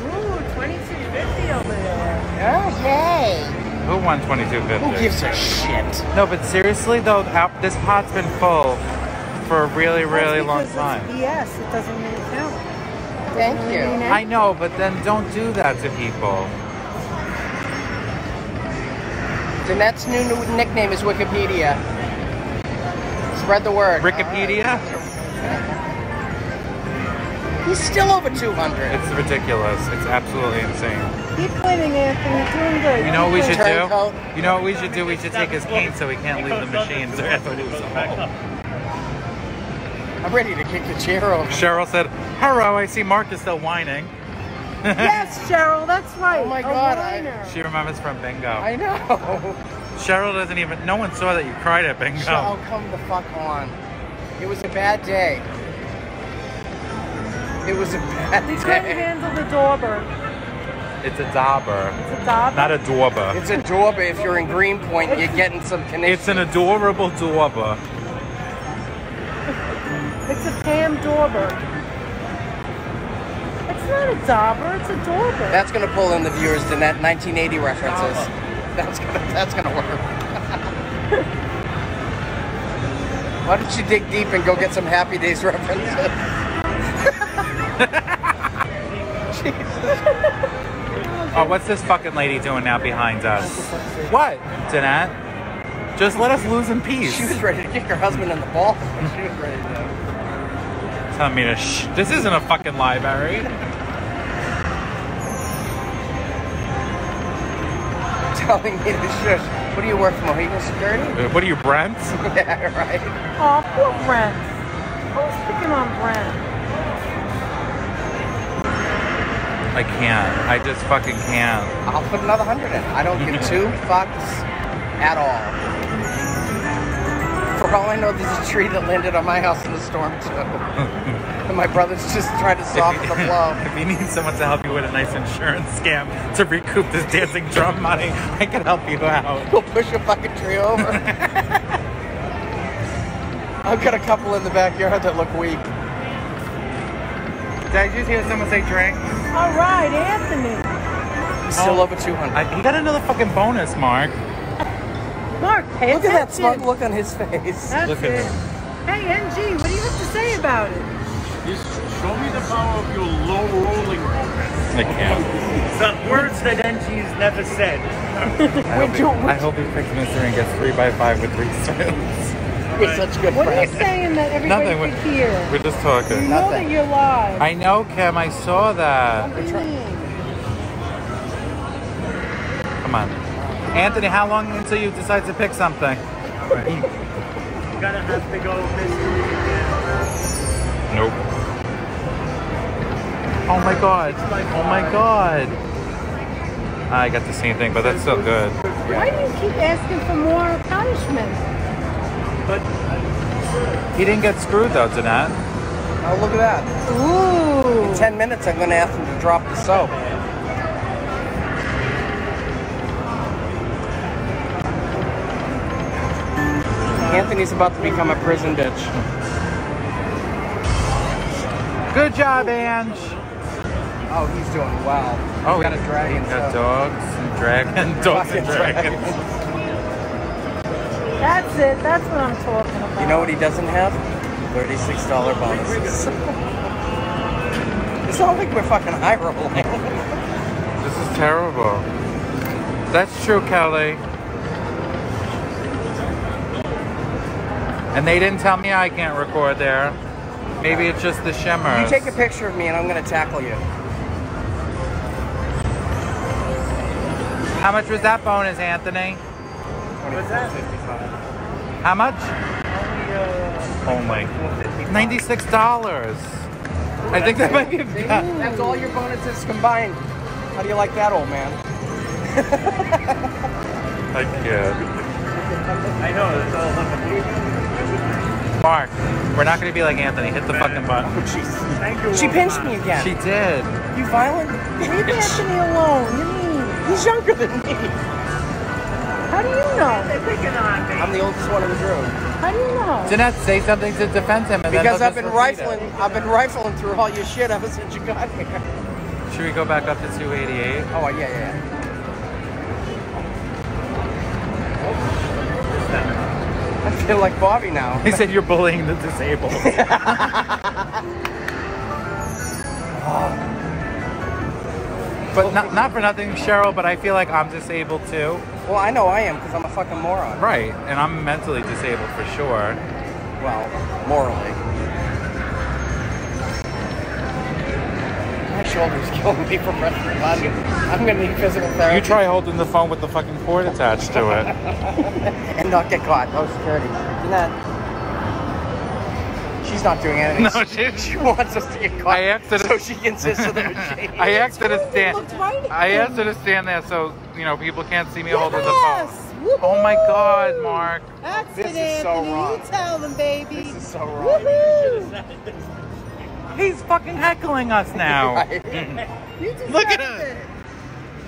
[SPEAKER 3] Ooh, 2250 over there.
[SPEAKER 4] Oh, yay!
[SPEAKER 2] Who won 2250?
[SPEAKER 4] Who gives a shit?
[SPEAKER 2] No, but seriously though, this pot's been full for a really, really long time.
[SPEAKER 3] Yes, it doesn't really count.
[SPEAKER 4] Thank
[SPEAKER 3] Doesn't
[SPEAKER 4] you.
[SPEAKER 3] really mean
[SPEAKER 2] I know, but then don't do that to people.
[SPEAKER 4] Danette's new, new nickname is Wikipedia. Spread the word.
[SPEAKER 2] Wikipedia?
[SPEAKER 4] He's still over 200.
[SPEAKER 2] It's ridiculous. It's absolutely insane.
[SPEAKER 3] Keep winning, Anthony. You're doing good.
[SPEAKER 2] You know what we should
[SPEAKER 4] Turncoat.
[SPEAKER 2] do? You know what we should do? We should take his cane so he can't leave the machines. That's what he was
[SPEAKER 4] I'm ready to kick the chair over.
[SPEAKER 2] Cheryl said, "Hello, I see Mark is still whining."
[SPEAKER 3] Yes, Cheryl, that's right.
[SPEAKER 4] Oh my God, I-
[SPEAKER 3] whiner.
[SPEAKER 2] She remembers from bingo.
[SPEAKER 4] I know.
[SPEAKER 2] Cheryl doesn't even. No one saw that you cried at bingo.
[SPEAKER 4] Oh, come the fuck on. It was a bad day. It was a bad
[SPEAKER 3] He couldn't
[SPEAKER 4] day.
[SPEAKER 3] handle the Dauber.
[SPEAKER 2] It's a dauber,
[SPEAKER 3] It's a dog.
[SPEAKER 2] not a dauber.
[SPEAKER 4] It's a dauber if you're in Greenpoint. You're getting some connection.
[SPEAKER 2] It's an adorable dauber.
[SPEAKER 3] It's a Pam Dawber. It's not a dauber, it's a Dauber.
[SPEAKER 4] That's gonna pull in the viewers to that 1980 references. That's gonna that's gonna work. Why don't you dig deep and go get some Happy Days references?
[SPEAKER 2] Oh, what's this fucking lady doing now behind us? What, Danette? Just let us lose in peace.
[SPEAKER 4] She was ready to kick her husband in the balls. She was ready to.
[SPEAKER 2] Tell me to shh. This isn't a fucking library.
[SPEAKER 4] Telling me to shush. What do you work for, Mohegan Security?
[SPEAKER 2] Uh, What are you, Brent?
[SPEAKER 4] yeah, right.
[SPEAKER 3] Oh, poor Brent. Who's picking on Brent?
[SPEAKER 2] I can't. I just fucking can't.
[SPEAKER 4] I'll put another hundred in. I don't give two fucks at all. For all I know, there's a tree that landed on my house in the storm too. and my brother's just trying to soften the blow.
[SPEAKER 2] if you need someone to help you with a nice insurance scam to recoup this dancing drum money, I can help you out.
[SPEAKER 4] We'll push a fucking tree over. I've got a couple in the backyard that look weak.
[SPEAKER 2] Did I just hear someone say drink?
[SPEAKER 3] All right, Anthony.
[SPEAKER 4] Still
[SPEAKER 2] Oh.
[SPEAKER 4] over 200.
[SPEAKER 2] I, he got another fucking bonus, Mark.
[SPEAKER 3] Mark, pay
[SPEAKER 4] Look at that smug look on his face.
[SPEAKER 3] That's
[SPEAKER 2] Look at
[SPEAKER 3] it.
[SPEAKER 2] him.
[SPEAKER 3] Hey, NG, what do you have to say about it?
[SPEAKER 5] Just show me the power of your low rolling bonus.
[SPEAKER 2] I can't.
[SPEAKER 5] The words that NG's never said.
[SPEAKER 2] I hope, he, I hope he picks Mr. and gets three by five with three strings.
[SPEAKER 4] We're such good
[SPEAKER 3] What are you saying that everybody
[SPEAKER 2] Nothing.
[SPEAKER 3] could
[SPEAKER 2] We're,
[SPEAKER 3] hear?
[SPEAKER 2] we're just
[SPEAKER 3] You
[SPEAKER 2] talking.
[SPEAKER 3] know
[SPEAKER 4] Nothing.
[SPEAKER 3] that you're live.
[SPEAKER 2] I know, Kim. I saw that.
[SPEAKER 3] What do you mean?
[SPEAKER 2] Come on. Anthony, how long until you decide to pick something?
[SPEAKER 5] You're gonna have to go mystery again.
[SPEAKER 2] Nope. Oh my god. Oh my god. I got the same thing, but that's still good.
[SPEAKER 3] Why do you keep asking for more punishment?
[SPEAKER 5] But
[SPEAKER 2] He didn't get screwed though, Danette.
[SPEAKER 4] Oh, look at that.
[SPEAKER 3] Ooh.
[SPEAKER 4] In 10 minutes, I'm going to ask him to drop the soap. Anthony's about to become a prison bitch.
[SPEAKER 2] Good job, Ange.
[SPEAKER 4] Oh, he's doing well.
[SPEAKER 2] Oh,
[SPEAKER 4] got a dragon.
[SPEAKER 2] Got
[SPEAKER 4] so-
[SPEAKER 2] dogs and dragon, dogs and dragons.
[SPEAKER 3] That's it. That's what I'm talking about.
[SPEAKER 4] You know what he doesn't have? $36 bonuses. it's not like we're fucking high rolling.
[SPEAKER 2] This is terrible. That's true, Kelly. And they didn't tell me I can't record there. Maybe it's just the shimmers.
[SPEAKER 4] You take a picture of me and I'm going to tackle you.
[SPEAKER 2] How much was that bonus, Anthony?
[SPEAKER 5] What's that?
[SPEAKER 2] How much?
[SPEAKER 5] Only, uh,
[SPEAKER 2] Only ninety-six dollars. I think that might be.
[SPEAKER 4] See? That's all your bonuses combined. How do you like that, old man?
[SPEAKER 2] I kid.
[SPEAKER 5] I know, that's all unbelievable.
[SPEAKER 2] Mark, we're not going to be like Anthony. Hit the fucking button.
[SPEAKER 5] Thank you.
[SPEAKER 4] She pinched me again.
[SPEAKER 2] She did.
[SPEAKER 4] you violent?
[SPEAKER 3] Leave Anthony alone. You mean?
[SPEAKER 4] He's younger than me.
[SPEAKER 3] How do you know?
[SPEAKER 5] They're picking on me.
[SPEAKER 4] I'm the oldest one in the room.
[SPEAKER 3] How do you know?
[SPEAKER 2] Jeanette, say something to defend him. And
[SPEAKER 4] Because
[SPEAKER 2] he'll
[SPEAKER 4] I've been
[SPEAKER 2] just repeat
[SPEAKER 4] rifling, I've been rifling through all your shit ever since you got here.
[SPEAKER 2] Should we go back up to 288?
[SPEAKER 4] Oh yeah, yeah. yeah. I feel like Bobby now.
[SPEAKER 2] He said you're bullying the disabled. but not, not for nothing, Cheryl, but I feel like I'm disabled too.
[SPEAKER 4] Well, I know I am because I'm a fucking moron.
[SPEAKER 2] Right, and I'm mentally disabled for sure.
[SPEAKER 4] Well, morally. My shoulder's killing me from wrestling. I'm gonna, I'm gonna need physical therapy.
[SPEAKER 2] You try holding the phone with the fucking cord attached to it.
[SPEAKER 4] and not get caught. No security. You're not. She's not doing anything.
[SPEAKER 2] No, she-
[SPEAKER 4] she wants us to get caught.
[SPEAKER 2] I asked her to-
[SPEAKER 4] so she can sit to the machine.
[SPEAKER 2] I asked her to stand.
[SPEAKER 3] right
[SPEAKER 2] I
[SPEAKER 3] him.
[SPEAKER 2] asked her to stand there so you know people can't see me holding the phone.
[SPEAKER 3] Woohoo!
[SPEAKER 2] Oh my God, Mark!
[SPEAKER 3] That's
[SPEAKER 4] This
[SPEAKER 3] it,
[SPEAKER 4] is so
[SPEAKER 3] Anthony.
[SPEAKER 4] wrong.
[SPEAKER 3] You tell them, baby.
[SPEAKER 4] This is so wrong.
[SPEAKER 2] He's fucking heckling us now.
[SPEAKER 4] Right.
[SPEAKER 2] Look at him.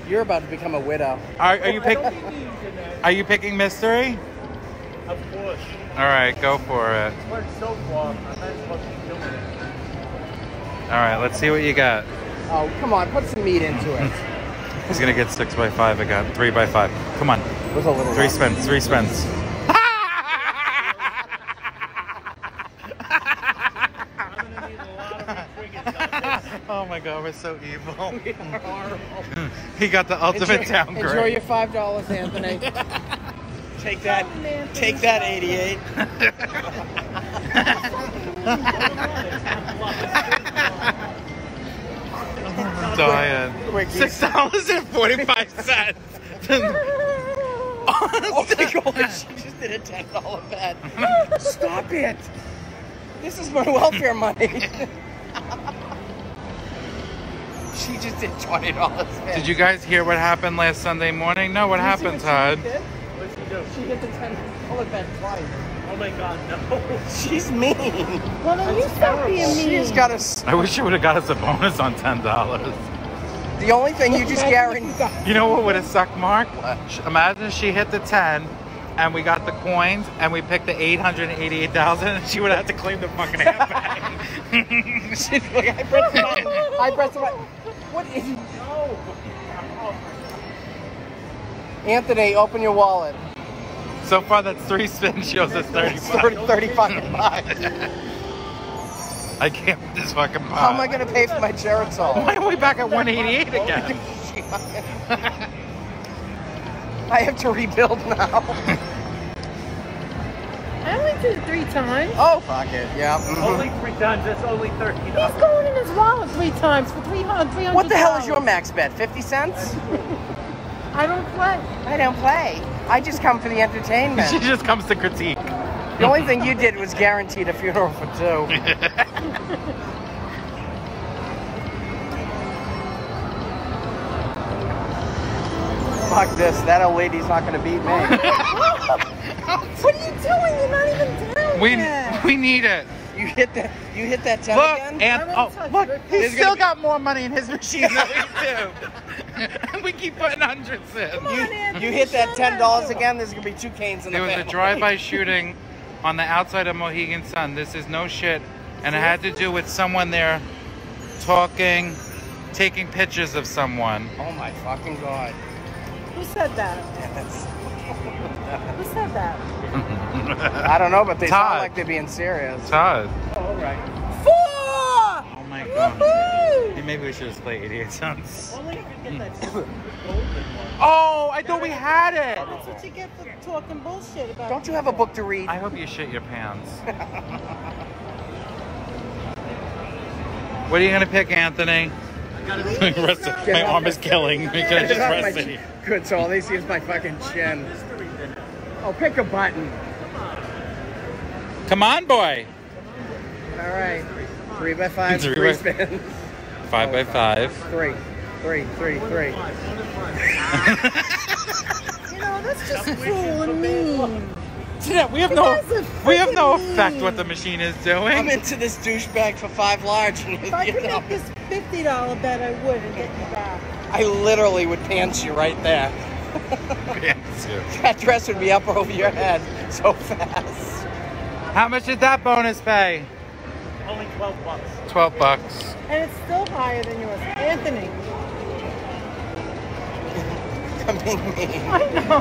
[SPEAKER 4] You're about to become a widow.
[SPEAKER 2] Are, are you
[SPEAKER 5] I
[SPEAKER 2] pick?
[SPEAKER 5] don't need these in there.
[SPEAKER 2] Are you picking mystery?
[SPEAKER 5] Of course.
[SPEAKER 2] All right, go for it.
[SPEAKER 5] It's worked so far. I might as well keep doing it.
[SPEAKER 2] All right, let's see what you got.
[SPEAKER 4] Oh, come on, put some meat into it.
[SPEAKER 2] He's gonna get six by five again. Three by five. Come on.
[SPEAKER 4] With a little
[SPEAKER 2] Three
[SPEAKER 4] rough.
[SPEAKER 2] spins. Three spins.
[SPEAKER 5] I'm gonna need a lot of re-triggers on this.
[SPEAKER 2] oh my god, we're so evil.
[SPEAKER 4] We
[SPEAKER 2] he got the ultimate
[SPEAKER 4] enjoy,
[SPEAKER 2] downgrade.
[SPEAKER 4] enjoy your five dollars, Anthony. take that. Take that, eighty-eight.
[SPEAKER 2] I'm dying.
[SPEAKER 4] Quick,
[SPEAKER 2] Six dollars and forty-five cents.
[SPEAKER 4] Oh my god, she just did a ten dollar bet. Stop it! This is my welfare money. she just did twenty dollars.
[SPEAKER 2] Did you guys hear what happened last Sunday morning? No, what happened, Todd?
[SPEAKER 5] What's he do?
[SPEAKER 4] She hit the ten dollar bet twice.
[SPEAKER 5] Oh my god, no.
[SPEAKER 4] She's mean.
[SPEAKER 3] Well, then you stop being mean.
[SPEAKER 4] She's got a. s-
[SPEAKER 2] I wish you would have got us a bonus on ten dollars.
[SPEAKER 4] The only thing you just guarantee.
[SPEAKER 2] You know what would have sucked, Mark? Sh- Imagine if she hit the 10 and we got the coins and we picked the 888,000 and she would have to claim the fucking half back.
[SPEAKER 4] She's like, I pressed the button. I pressed the button. What is?
[SPEAKER 5] No.
[SPEAKER 4] Anthony, open your wallet.
[SPEAKER 2] So far, that's three spin shows us 35.
[SPEAKER 4] 30, 35 bucks.
[SPEAKER 2] I can't with this fucking pot.
[SPEAKER 4] How am I going to pay for my Geritol?
[SPEAKER 2] Why are we back at 188 again?
[SPEAKER 4] I have to rebuild now.
[SPEAKER 3] I only did it three times.
[SPEAKER 4] Oh, fuck it. Yeah. mhm.
[SPEAKER 5] Only three times. That's only thirty
[SPEAKER 3] He's going in his wallet three times for 300 300
[SPEAKER 4] What the hell is your max bet? 50 cents?
[SPEAKER 3] I don't play.
[SPEAKER 4] I don't play. I just come for the entertainment.
[SPEAKER 2] she just comes to critique.
[SPEAKER 4] The only thing you did was guaranteed a funeral for two. Fuck this. That old lady's not going to beat me.
[SPEAKER 3] What are you doing? You're not even down
[SPEAKER 2] We,
[SPEAKER 3] yet.
[SPEAKER 2] we need it.
[SPEAKER 4] You hit that. You hit that ten
[SPEAKER 2] Look,
[SPEAKER 4] again.
[SPEAKER 2] and
[SPEAKER 3] I
[SPEAKER 2] oh, look,
[SPEAKER 3] it.
[SPEAKER 2] he's still
[SPEAKER 4] be-
[SPEAKER 2] got more money in his machine than we do. And we keep putting hundreds in.
[SPEAKER 3] on, Anthony,
[SPEAKER 4] You hit that ten dollars again. There's gonna be two canes in
[SPEAKER 2] There
[SPEAKER 4] the
[SPEAKER 2] was a drive-by shooting on the outside of Mohegan Sun. This is no shit, and it had to do with someone there talking, taking pictures of someone.
[SPEAKER 4] Oh my fucking god.
[SPEAKER 3] Who said that?
[SPEAKER 4] That's-
[SPEAKER 3] Who said that?
[SPEAKER 4] I don't know, but they
[SPEAKER 2] Todd.
[SPEAKER 4] sound like they're being serious.
[SPEAKER 2] Todd.
[SPEAKER 4] Oh, all right.
[SPEAKER 3] Four!
[SPEAKER 2] Oh my god.
[SPEAKER 3] Woohoo!
[SPEAKER 2] Hey, maybe we should just play 88 cents.
[SPEAKER 5] Only if you get that hmm. golden one.
[SPEAKER 2] Oh, I thought we had it.
[SPEAKER 3] That's what you get for talking bullshit about
[SPEAKER 4] Don't you have a book to read?
[SPEAKER 2] I hope you shit your pants. what are you gonna pick, Anthony? Rest- my arm is killing me because I just
[SPEAKER 4] Not my Good, so all they see is my fucking chin. Oh, pick a button.
[SPEAKER 2] Come on, boy.
[SPEAKER 4] All right. Three by five,
[SPEAKER 2] Three
[SPEAKER 4] three,
[SPEAKER 2] by-
[SPEAKER 4] spins.
[SPEAKER 2] Five by five.
[SPEAKER 4] Three, three, three, three.
[SPEAKER 3] You know, that's just cruel and mean.
[SPEAKER 2] Yeah, we have no, we have no effect
[SPEAKER 3] mean.
[SPEAKER 2] what the machine is doing.
[SPEAKER 4] I'm into this douchebag for five large. And,
[SPEAKER 3] If I could
[SPEAKER 4] know,
[SPEAKER 3] make this fifty dollar bet, I would and get you back.
[SPEAKER 4] I literally would pants you right there.
[SPEAKER 2] Pants you.
[SPEAKER 4] That dress would be up over your head so fast.
[SPEAKER 2] How much did that bonus pay?
[SPEAKER 5] Only twelve bucks.
[SPEAKER 2] Twelve bucks.
[SPEAKER 3] And it's still higher than yours. Anthony.
[SPEAKER 4] I mean, me.
[SPEAKER 3] I know.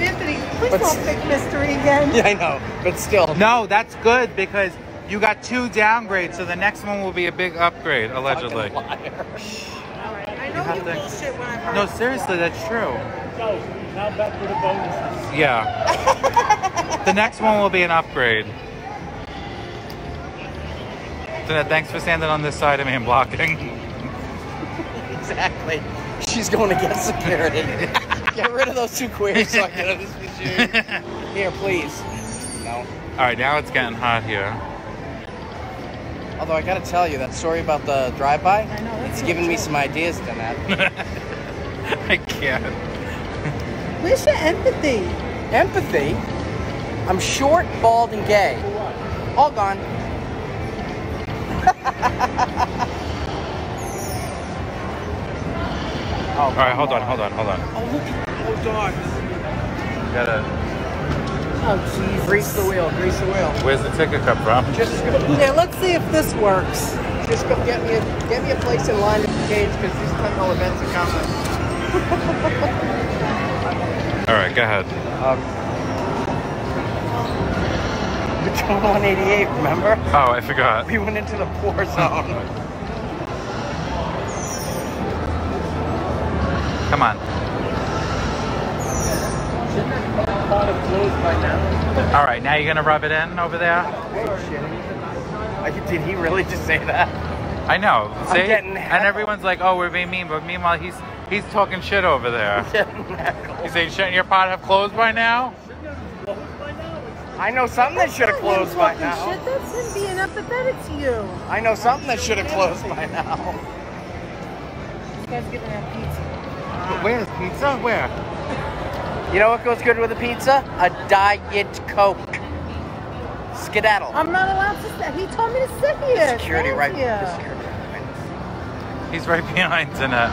[SPEAKER 3] Anthony, please
[SPEAKER 4] But-
[SPEAKER 3] don't pick mystery again.
[SPEAKER 4] Yeah, I know, but still.
[SPEAKER 2] No, that's good because you got two downgrades, so the next one will be a big upgrade, allegedly.
[SPEAKER 4] Fucking liar.
[SPEAKER 3] I know
[SPEAKER 2] have
[SPEAKER 3] you
[SPEAKER 2] to-
[SPEAKER 3] bullshit when I heard
[SPEAKER 2] No, seriously, that's true.
[SPEAKER 5] So now back to the bonuses.
[SPEAKER 2] Yeah. the next one will be an upgrade. So, thanks for standing on this side of me and blocking.
[SPEAKER 4] Exactly. She's going to get security. get rid of those two queers so I get out of this machine. Here, please. No.
[SPEAKER 2] All right, now it's getting hot here.
[SPEAKER 4] Although I gotta tell you, that story about the drive-by,
[SPEAKER 3] I know, that's
[SPEAKER 4] it's
[SPEAKER 3] not
[SPEAKER 4] giving me some ideas to that.
[SPEAKER 2] I can't.
[SPEAKER 3] Where's your empathy?
[SPEAKER 4] Empathy? I'm short, bald, and gay. All gone.
[SPEAKER 2] All right, hold on, hold on, hold on.
[SPEAKER 4] Oh, look. Oh, dogs.
[SPEAKER 2] Gotta.
[SPEAKER 3] Oh, jeez.
[SPEAKER 4] Grease the wheel. Grease the wheel.
[SPEAKER 2] Where's the ticket come from?
[SPEAKER 4] Just go,
[SPEAKER 3] Yeah, let's see if this works.
[SPEAKER 4] just go get me a get me a place in line at the cage because these technical events are coming.
[SPEAKER 2] All right, go ahead.
[SPEAKER 4] Um, it's 188. Remember?
[SPEAKER 2] Oh, I forgot.
[SPEAKER 4] We went into the poor zone.
[SPEAKER 2] Come on. All right, now you're gonna rub it in over there.
[SPEAKER 4] Did he really just say that?
[SPEAKER 2] I know. See? and everyone's like, "Oh, we're being mean," but meanwhile, he's he's talking shit over there. He's saying, "Shouldn't your pot have closed by now?"
[SPEAKER 4] I know something that should have
[SPEAKER 3] That's not him
[SPEAKER 4] closed by now.
[SPEAKER 3] Shit, that's him being empathetic to you.
[SPEAKER 4] I know something that should have closed by now.
[SPEAKER 3] This guy's getting that pizza.
[SPEAKER 2] Where's pizza? Where?
[SPEAKER 4] You know what goes good with a pizza? A diet coke. Skedaddle.
[SPEAKER 3] I'm not allowed to sit. He told me to sit here.
[SPEAKER 4] security
[SPEAKER 3] Thank
[SPEAKER 4] right.
[SPEAKER 3] you.
[SPEAKER 4] the security right.
[SPEAKER 2] He's right behind Jeanette.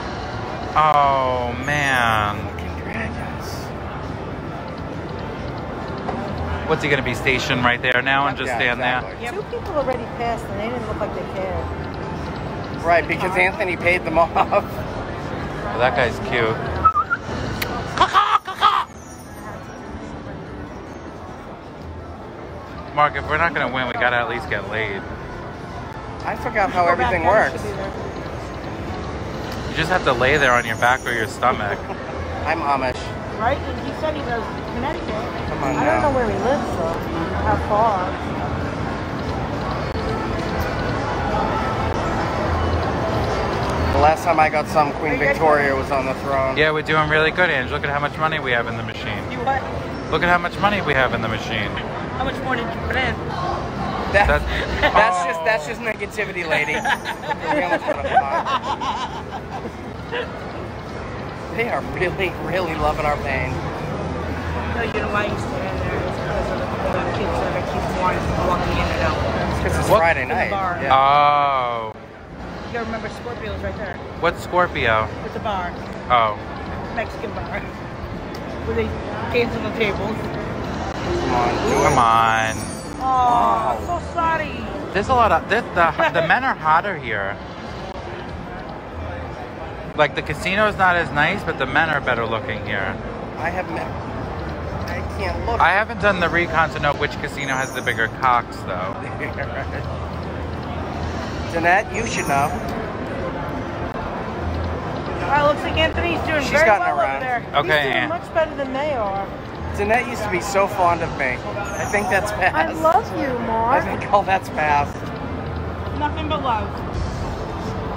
[SPEAKER 2] Oh man. What's he gonna be stationed right there now and just
[SPEAKER 4] Yeah,
[SPEAKER 2] stand
[SPEAKER 4] exactly.
[SPEAKER 3] Two people already passed and they didn't look like they cared.
[SPEAKER 4] Right, because Anthony paid them off.
[SPEAKER 2] Well, that guy's cute. Mark, if we're not gonna win, we gotta at least get laid.
[SPEAKER 4] I forgot how everything works.
[SPEAKER 3] should be there.
[SPEAKER 2] You just have to lay there on your back or your stomach.
[SPEAKER 4] I'm Amish.
[SPEAKER 6] Right? And he said he was Connecticut.
[SPEAKER 4] Come on
[SPEAKER 3] I don't know where he lives though. How far?
[SPEAKER 4] The last time I got some, Queen Victoria was on the throne.
[SPEAKER 2] Yeah, we're doing really good, Ange. Look at how much money we have in the machine.
[SPEAKER 6] You what?
[SPEAKER 2] Look at how much money we have in the machine.
[SPEAKER 6] How much more did you put in?
[SPEAKER 4] That,
[SPEAKER 2] That's-
[SPEAKER 4] that's
[SPEAKER 2] Oh.
[SPEAKER 4] just that's just negativity, lady. Look how much fun I'm having. they are really, really loving our pain.
[SPEAKER 6] No, you know why you stand there? It's because of the, the kids that keep wanting to walking in and out.
[SPEAKER 4] Because it's
[SPEAKER 2] What?
[SPEAKER 4] Friday night. Yeah.
[SPEAKER 2] Oh.
[SPEAKER 6] You gotta remember Scorpio's right there.
[SPEAKER 2] What's Scorpio?
[SPEAKER 6] It's a bar.
[SPEAKER 2] Oh.
[SPEAKER 6] Mexican bar. Where they dance on the tables.
[SPEAKER 4] Come on, do
[SPEAKER 2] Come on.
[SPEAKER 6] Oh, so sorry.
[SPEAKER 2] There's a lot of the, the the men are hotter here. Like the casino is not as nice, but the men are better looking here.
[SPEAKER 4] I have met. I can't look.
[SPEAKER 2] I haven't done the recon to know which casino has the bigger cocks though.
[SPEAKER 4] Jeanette, you should know.
[SPEAKER 6] Oh, well, looks like Anthony's doing
[SPEAKER 4] She's
[SPEAKER 6] very well
[SPEAKER 4] around.
[SPEAKER 6] over there.
[SPEAKER 3] He's
[SPEAKER 2] Okay,
[SPEAKER 3] doing
[SPEAKER 2] Ann.
[SPEAKER 3] much better than they are.
[SPEAKER 4] Jeanette used to be so fond of me. I think that's past.
[SPEAKER 3] I love you,
[SPEAKER 4] I think all that's past.
[SPEAKER 6] Nothing but love.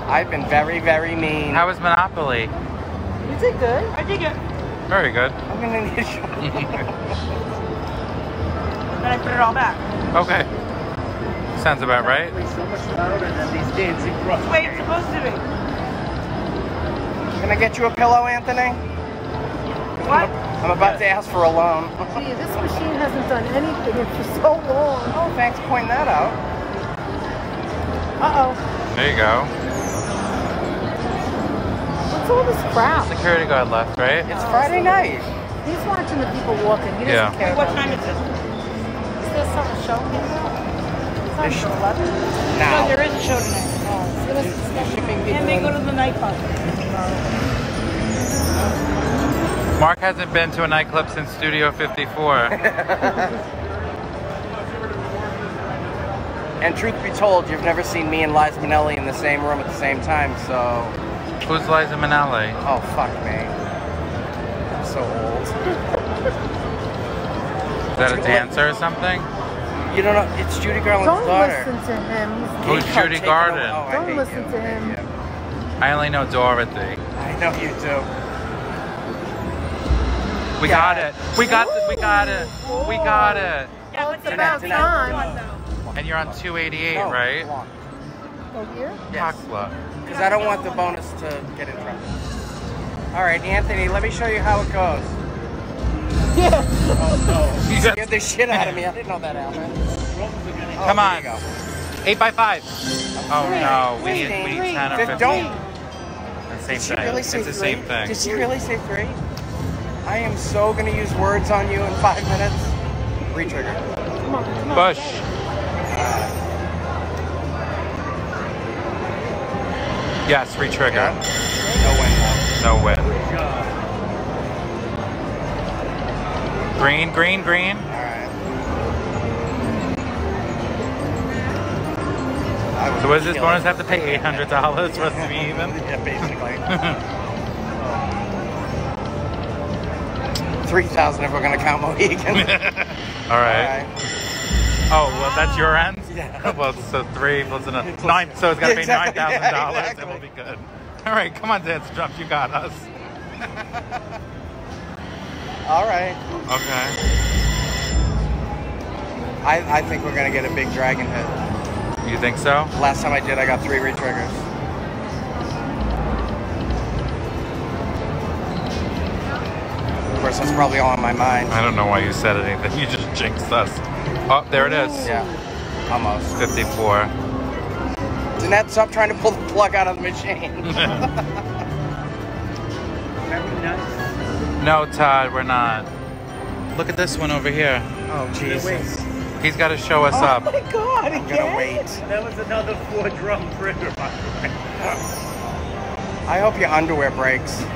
[SPEAKER 4] I've been very, very mean.
[SPEAKER 2] How was Monopoly?
[SPEAKER 3] You did good.
[SPEAKER 6] I dig it.
[SPEAKER 2] Very good.
[SPEAKER 4] I'm gonna need you.
[SPEAKER 6] Then I put it all back.
[SPEAKER 2] Okay. Sounds about right.
[SPEAKER 5] So much louder than these dancing
[SPEAKER 6] That's the way it's supposed to be.
[SPEAKER 4] Can I get you a pillow, Anthony?
[SPEAKER 6] What?
[SPEAKER 4] I'm about to ask for a loan.
[SPEAKER 3] Gee, this machine hasn't done anything for so long.
[SPEAKER 4] Oh, thanks for pointing that out.
[SPEAKER 3] Uh-oh.
[SPEAKER 2] There you go.
[SPEAKER 3] What's all this crap?
[SPEAKER 2] Security guard left, right?
[SPEAKER 4] It's Friday night.
[SPEAKER 3] He's watching the people walking. He doesn't
[SPEAKER 2] Yeah.
[SPEAKER 3] care
[SPEAKER 6] What time
[SPEAKER 3] it.
[SPEAKER 6] is it?
[SPEAKER 3] Is there something showing him now? It's not
[SPEAKER 4] There's-
[SPEAKER 3] until 11.
[SPEAKER 6] No,
[SPEAKER 4] Now.
[SPEAKER 6] there is a show tonight.
[SPEAKER 3] Oh, it's gonna- it's
[SPEAKER 6] And they go to the nightclub.
[SPEAKER 2] Mark hasn't been to a nightclub since Studio 54.
[SPEAKER 4] And truth be told, you've never seen me and Liza Minnelli in the same room at the same time, so.
[SPEAKER 2] Who's Liza Minnelli?
[SPEAKER 4] Oh, fuck me. I'm so old.
[SPEAKER 2] Is that a dancer or something?
[SPEAKER 4] You don't know? It's Judy Garland's
[SPEAKER 3] Don't
[SPEAKER 4] daughter.
[SPEAKER 3] listen to him.
[SPEAKER 2] Who's oh,
[SPEAKER 4] Gay card
[SPEAKER 2] Judy Garland?
[SPEAKER 4] Oh, I
[SPEAKER 3] Don't listen
[SPEAKER 4] you.
[SPEAKER 3] to him.
[SPEAKER 4] you.
[SPEAKER 2] I only know Dorothy.
[SPEAKER 4] I know you do.
[SPEAKER 2] We
[SPEAKER 4] Yeah.
[SPEAKER 2] got it. We got it. We got it. We got it.
[SPEAKER 6] Yeah,
[SPEAKER 3] Well,
[SPEAKER 6] but
[SPEAKER 3] it's about time.
[SPEAKER 2] And you're on 288,
[SPEAKER 4] No,
[SPEAKER 2] right?
[SPEAKER 4] come on.
[SPEAKER 3] Go here?
[SPEAKER 4] Yes.
[SPEAKER 2] Cockblock.
[SPEAKER 4] Because I don't want the bonus to get in trouble. All right, Anthony, let me show you how it goes.
[SPEAKER 3] Yeah.
[SPEAKER 4] You scared the shit out of me. I didn't know that happened. Oh,
[SPEAKER 2] Come on.
[SPEAKER 4] go.
[SPEAKER 2] 8 by 5 Oh no, we need, we
[SPEAKER 4] Fifteen.
[SPEAKER 2] need 10 or
[SPEAKER 4] Fif-
[SPEAKER 2] 15.
[SPEAKER 4] Don't.
[SPEAKER 2] Let's same
[SPEAKER 4] Did
[SPEAKER 2] thing.
[SPEAKER 4] really say
[SPEAKER 2] it's the
[SPEAKER 4] three?
[SPEAKER 2] same thing.
[SPEAKER 4] Did she really say three? I am so gonna use words on you in five minutes. Retrigger.
[SPEAKER 3] Come on, come on.
[SPEAKER 2] Bush. Yes, retrigger.
[SPEAKER 4] No win.
[SPEAKER 2] No win. Green, green, green.
[SPEAKER 4] Alright.
[SPEAKER 2] So what does this bonus have to pay? Eight hundred dollars for us to be even.
[SPEAKER 4] Yeah, basically. Three thousand if we're gonna count Mohegan.
[SPEAKER 2] All right.
[SPEAKER 4] Alright.
[SPEAKER 2] Oh well, that's your end.
[SPEAKER 4] Yeah.
[SPEAKER 2] well, so three plus another nine. So it's got to pay nine
[SPEAKER 4] Exactly.
[SPEAKER 2] thousand
[SPEAKER 4] Yeah,
[SPEAKER 2] dollars.
[SPEAKER 4] exactly.
[SPEAKER 2] It will be good. All right, come on, dance jump. You got us.
[SPEAKER 4] Alright.
[SPEAKER 2] Okay.
[SPEAKER 4] I, I think we're gonna get a big dragon hit.
[SPEAKER 2] You think so?
[SPEAKER 4] Last time I did I got three retriggers. Of course that's probably all in my mind.
[SPEAKER 2] I don't know why you said anything. You just jinxed us. Oh, there it is.
[SPEAKER 4] Yeah. Almost.
[SPEAKER 2] Fifty-four.
[SPEAKER 4] Danette, stop trying to pull the plug out of the machine.
[SPEAKER 2] No, Todd, we're not. Look at this one over here.
[SPEAKER 4] oh, oh Jesus.
[SPEAKER 2] He's got to show us
[SPEAKER 3] Oh
[SPEAKER 2] up.
[SPEAKER 3] Oh, my god,
[SPEAKER 4] I'm
[SPEAKER 3] again?
[SPEAKER 4] gonna wait.
[SPEAKER 5] That was another four drum printer.
[SPEAKER 4] I hope your underwear breaks.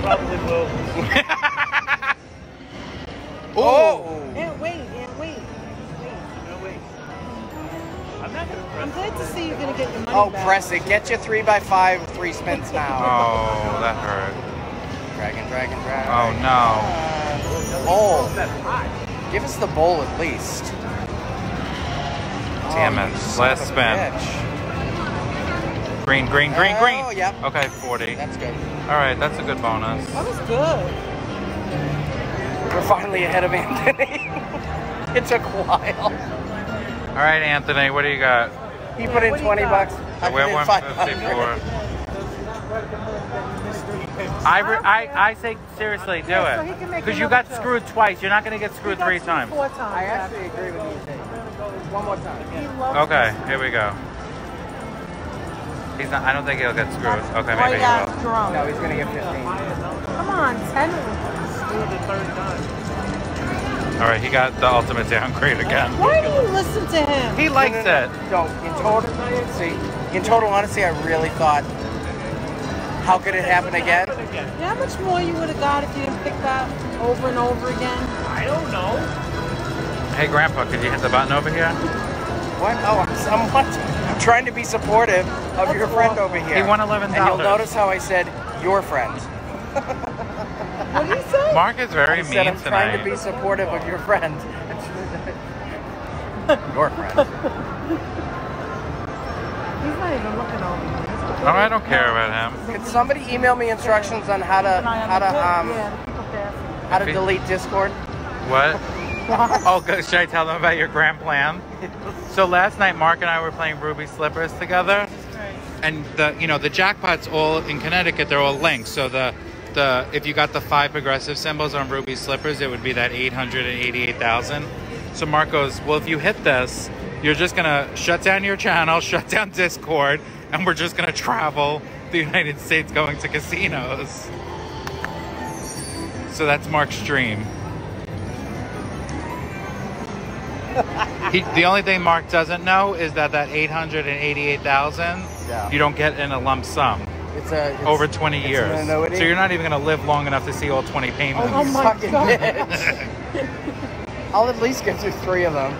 [SPEAKER 5] Probably will.
[SPEAKER 4] Oh!
[SPEAKER 3] And wait, and wait. wait.
[SPEAKER 5] I'm not gonna press
[SPEAKER 3] I'm glad to see you're gonna get your money
[SPEAKER 4] Oh,
[SPEAKER 3] back.
[SPEAKER 4] press it. Get your three by five, three spins now.
[SPEAKER 2] Oh, that hurt.
[SPEAKER 4] Dragon, dragon, dragon.
[SPEAKER 2] Oh no.
[SPEAKER 4] Uh, bowl. Give us the bowl at least.
[SPEAKER 2] Damn
[SPEAKER 4] Oh,
[SPEAKER 2] it. Last spin.
[SPEAKER 4] bitch.
[SPEAKER 2] Green, green, green,
[SPEAKER 4] Oh,
[SPEAKER 2] green.
[SPEAKER 4] yep.
[SPEAKER 2] Okay, 40.
[SPEAKER 4] That's good.
[SPEAKER 2] All right, that's a good bonus.
[SPEAKER 3] That was good.
[SPEAKER 4] We're finally ahead of Anthony. it took a while.
[SPEAKER 2] All right, Anthony, what do you got?
[SPEAKER 4] He put in
[SPEAKER 3] What do you
[SPEAKER 4] 20
[SPEAKER 3] got?
[SPEAKER 4] bucks. I
[SPEAKER 2] We're
[SPEAKER 4] put in
[SPEAKER 2] 154. I, re- I, I say seriously, do
[SPEAKER 3] Yeah,
[SPEAKER 2] it.
[SPEAKER 3] can make
[SPEAKER 2] Because you got
[SPEAKER 3] two.
[SPEAKER 2] screwed twice. You're not going to get screwed
[SPEAKER 3] He got
[SPEAKER 2] three times.
[SPEAKER 3] Four times.
[SPEAKER 4] I actually agree with you, Dave. One more time.
[SPEAKER 3] He
[SPEAKER 2] Okay,
[SPEAKER 3] this.
[SPEAKER 2] here we go. He's not. I don't think he'll get screwed. Okay,
[SPEAKER 3] Right
[SPEAKER 2] maybe he
[SPEAKER 3] after
[SPEAKER 2] will.
[SPEAKER 3] drum.
[SPEAKER 4] No, he's going to get 15.
[SPEAKER 3] Come on, ten.
[SPEAKER 5] Screw the third time.
[SPEAKER 2] All right, he got the ultimate downgrade again.
[SPEAKER 3] Why do you listen to him?
[SPEAKER 2] He likes
[SPEAKER 4] No, no,
[SPEAKER 2] it.
[SPEAKER 4] no. No, in total, see, in total honesty, I really thought, how could it happen again?
[SPEAKER 5] Happen.
[SPEAKER 3] You know how much more you would have got if you didn't pick that over and over again?
[SPEAKER 5] I don't know.
[SPEAKER 2] Hey, Grandpa, could you hit the button over here?
[SPEAKER 4] What? Oh, I'm somewhat I'm trying to be supportive of your friend over here.
[SPEAKER 2] He won $11.
[SPEAKER 4] And you'll notice how I said your friend.
[SPEAKER 3] What do you say?
[SPEAKER 2] Mark is very
[SPEAKER 4] I
[SPEAKER 2] mean
[SPEAKER 4] said I'm
[SPEAKER 2] tonight.
[SPEAKER 4] trying to be supportive of your friend. your friend.
[SPEAKER 3] He's not even looking over you.
[SPEAKER 2] Oh, I don't care about him.
[SPEAKER 4] Could somebody email me instructions on how to how to um
[SPEAKER 3] Yeah, people pass.
[SPEAKER 4] how to delete Discord?
[SPEAKER 2] What? Oh, good. Should I tell them about your grand plan? So last night, Mark and I were playing Ruby Slippers together, and the you know the jackpots all in Connecticut they're all linked. So the the if you got the five progressive symbols on Ruby Slippers, it would be that eight hundred and eighty-eight thousand. So Mark goes, well, if you hit this, you're just gonna shut down your channel, shut down Discord, and we're just gonna travel the United States going to casinos. So that's Mark's dream. He, the only thing Mark doesn't know is that that 888,000
[SPEAKER 4] Yeah.
[SPEAKER 2] you don't get in a lump sum
[SPEAKER 4] It's a it's,
[SPEAKER 2] over 20
[SPEAKER 4] it's
[SPEAKER 2] years.
[SPEAKER 4] An.
[SPEAKER 2] So you're not even going to live long enough to see all 20 payments.
[SPEAKER 3] Oh, oh my
[SPEAKER 4] fucking
[SPEAKER 3] God.
[SPEAKER 4] I'll at least get through three of them.